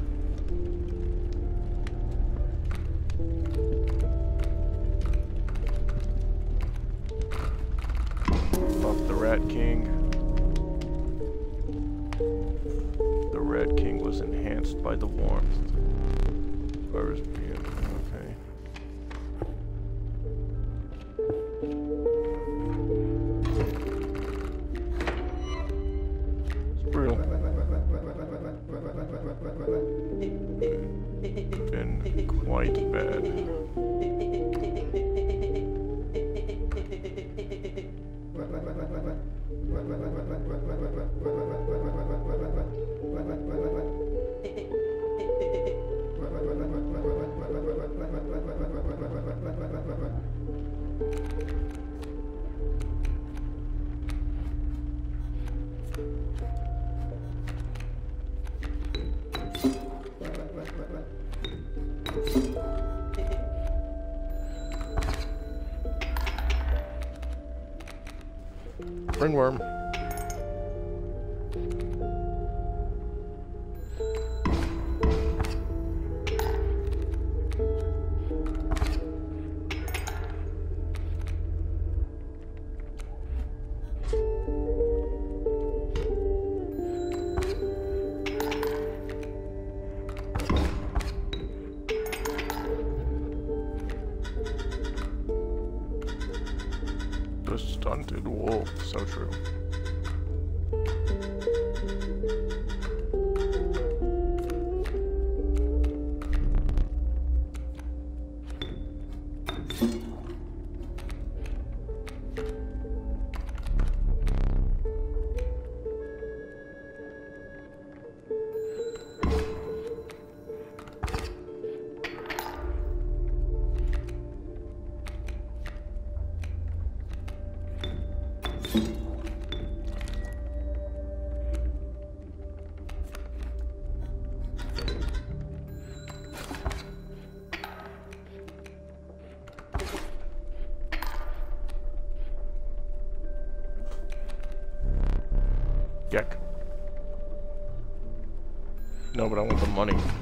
No, but I want the money.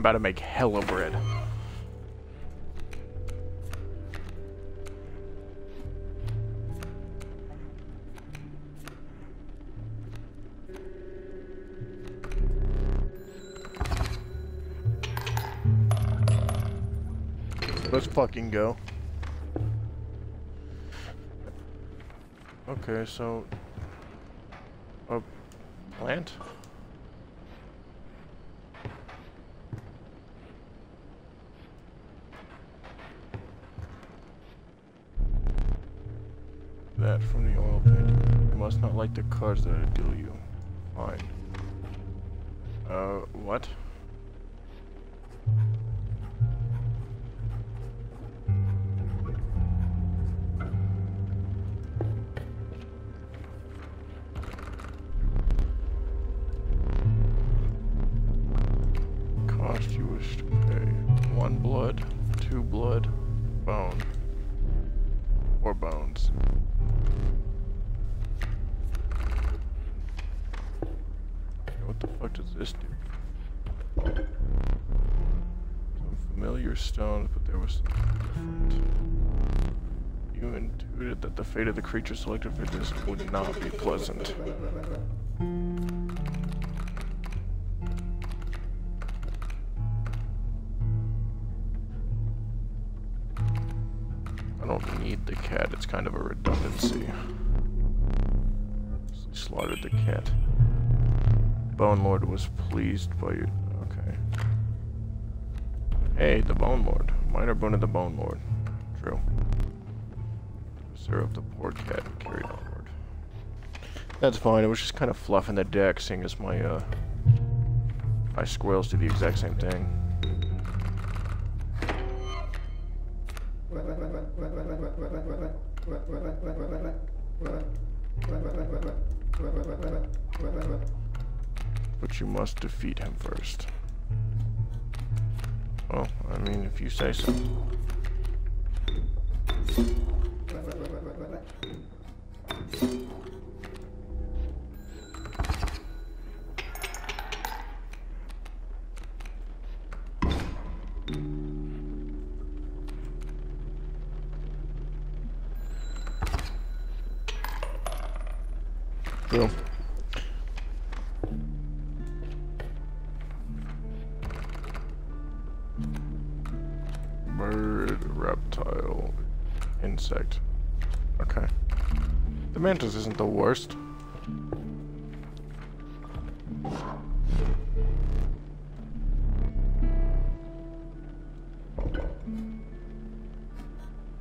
I'm about to make hella bread. Let's fucking go. Okay, so... A plant? That from the oil painting. You must not like the cards that I deal you. Fine. Uh, what? Fate of the creature selected for this would not be pleasant. I don't need the cat, it's kind of a redundancy. Slaughtered the cat. Bone Lord was pleased by you. Okay. Hey, the Bone Lord. Minor boon of the Bone Lord. Serve the poor cat onward. That's fine, it was just kind of fluffing the deck, seeing as my, uh... My squirrels do the exact same thing. But you must defeat him first. Well, I mean, if you say so.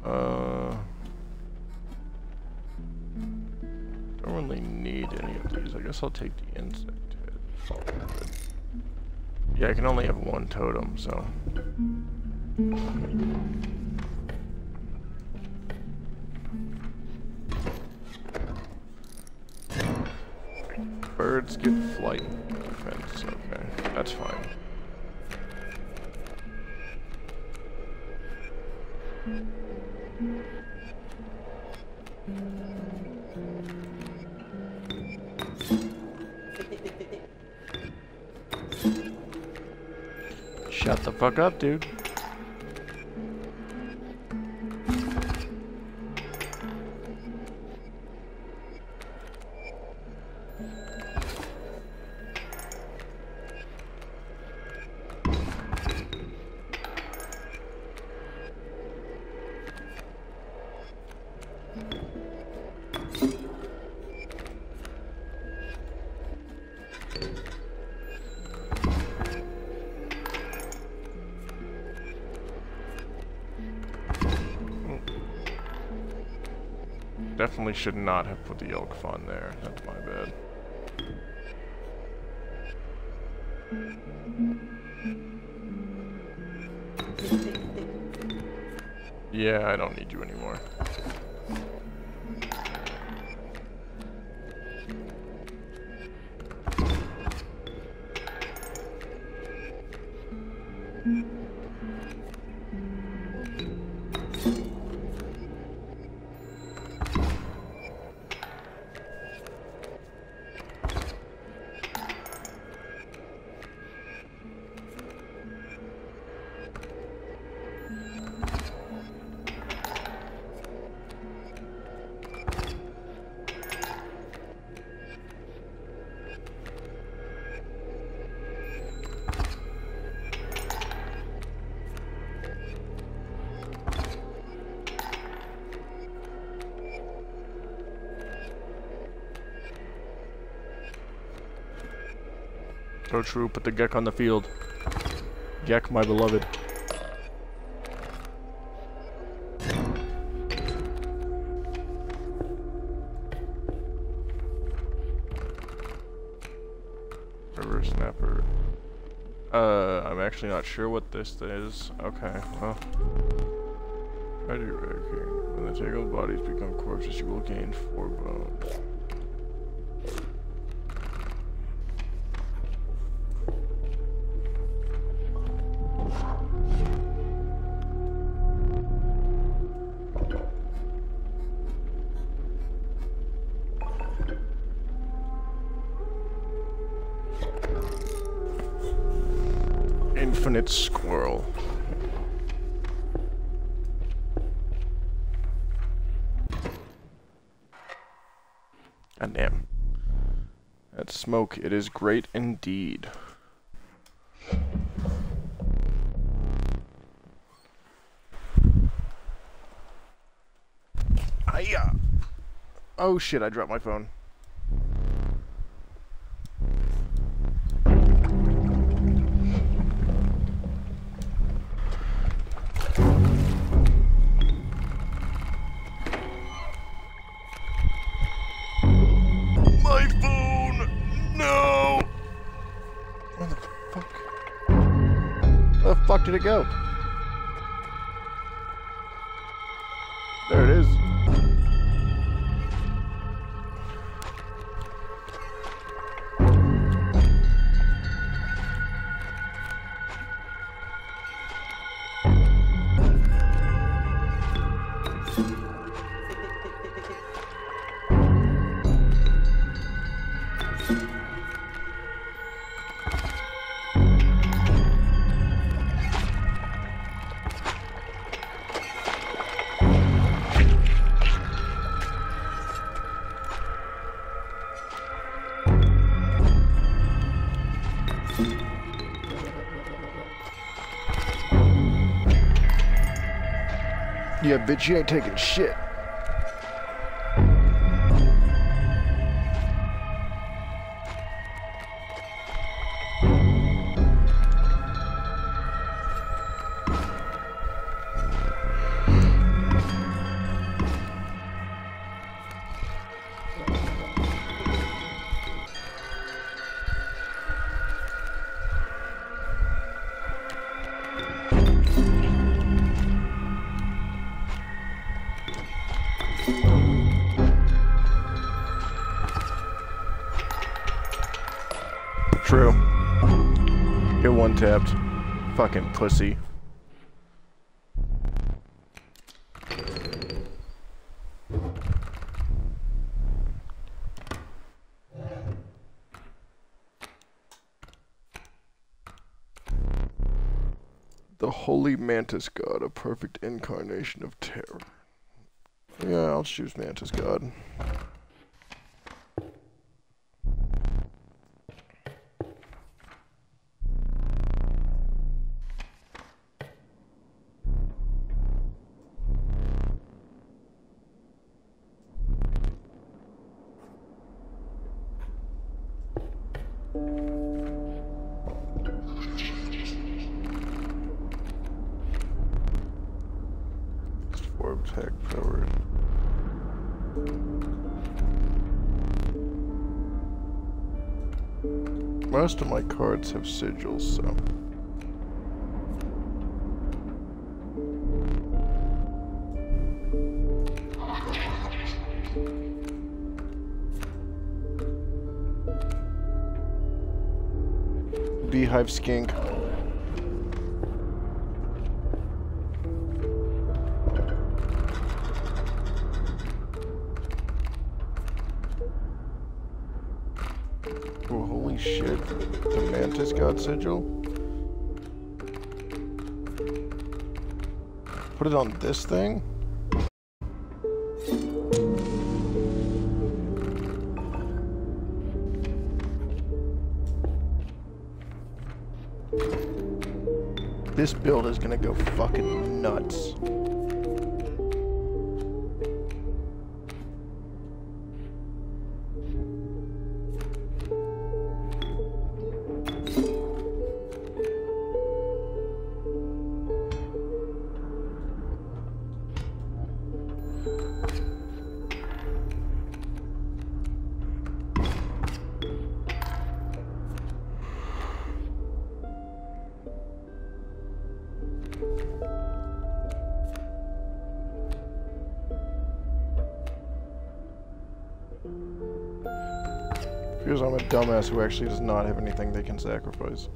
Uh, don't really need any of these. I guess I'll take the insect head. Yeah, I can only have one totem, so. Birds get flight defense. Okay, that's fine. Shut the fuck up, dude. Definitely should not have put the elk fawn there. That's my bad. Yeah, I don't need you anymore. Put the Geck on the field. Geck, my beloved. River Snapper. Uh, I'm actually not sure what this is. Okay, well. Treasure King. When the tangled bodies become corpses, you will gain four bones. It is great indeed. Hiya! Oh shit, I dropped my phone. It go? Yeah, bitch, you ain't taking shit. Fucking pussy. The holy mantis god, a perfect incarnation of terror. Yeah, I'll choose mantis god. Most of my cards have sigils, so. Beehive skink. God Sigil? Put it on this thing? This build is gonna go fucking nuts. Who actually does not have anything they can sacrifice.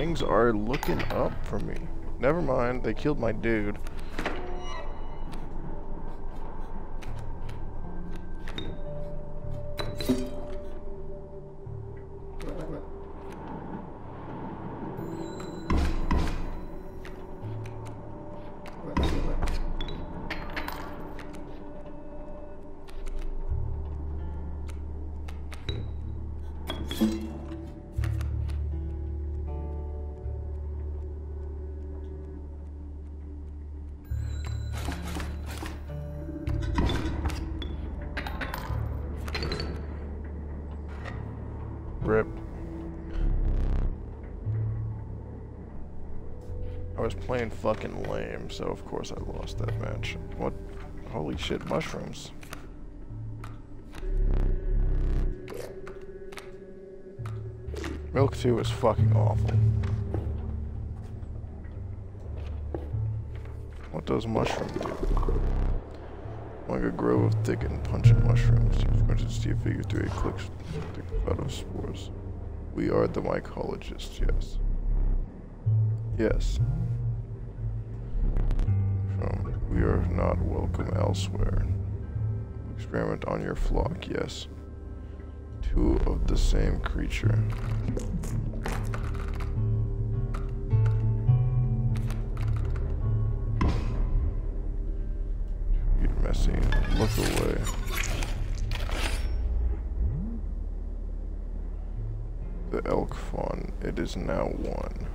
Things are looking up for me. Never mind, they killed my dude. So of course I lost that match. What? Holy shit, mushrooms. Milk 2 is fucking awful. What does mushroom do? Like a grove of thick and pungent mushrooms. Going see a figure through a out of spores. We are the mycologists, yes. Yes. Are not welcome elsewhere. Experiment on your flock, yes. Two of the same creature. Get messy. Look away. The elk fawn. It is now one.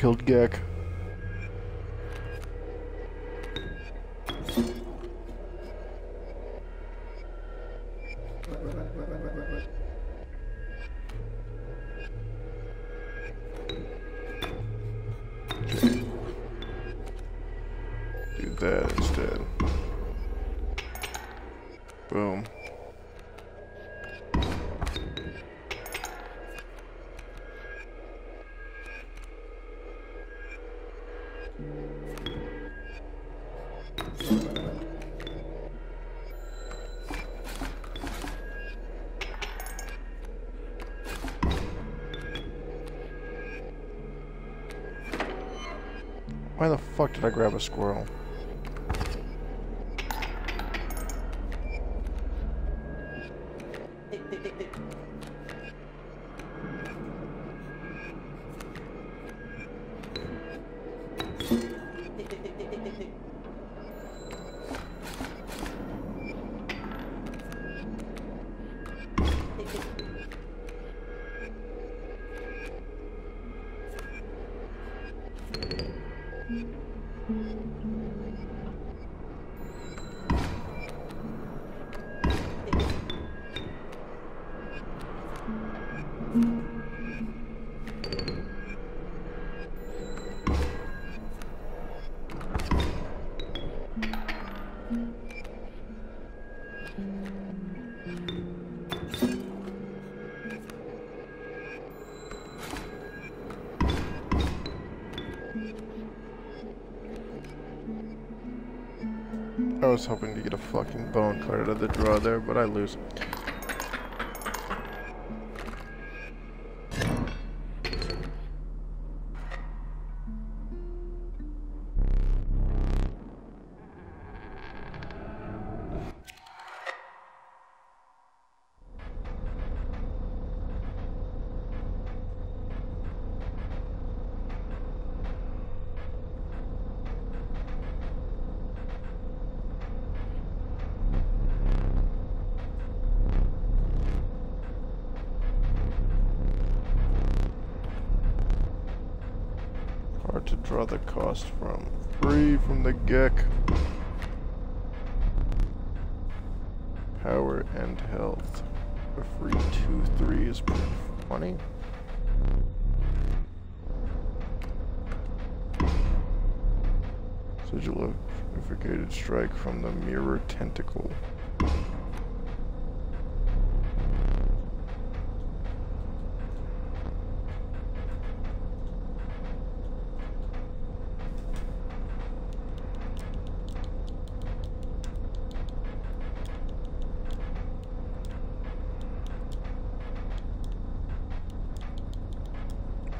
Killed Geck. Do that instead. Boom. I grab a squirrel? Hoping to get a fucking bone card out of the draw there, but I lose. Tentacle.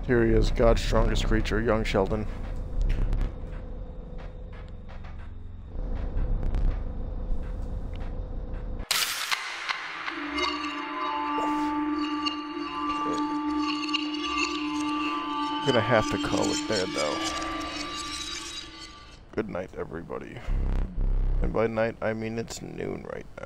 Here he is, God's strongest creature, young Sheldon. Have to call it there, though. Good night, everybody. And by night, I mean it's noon right now.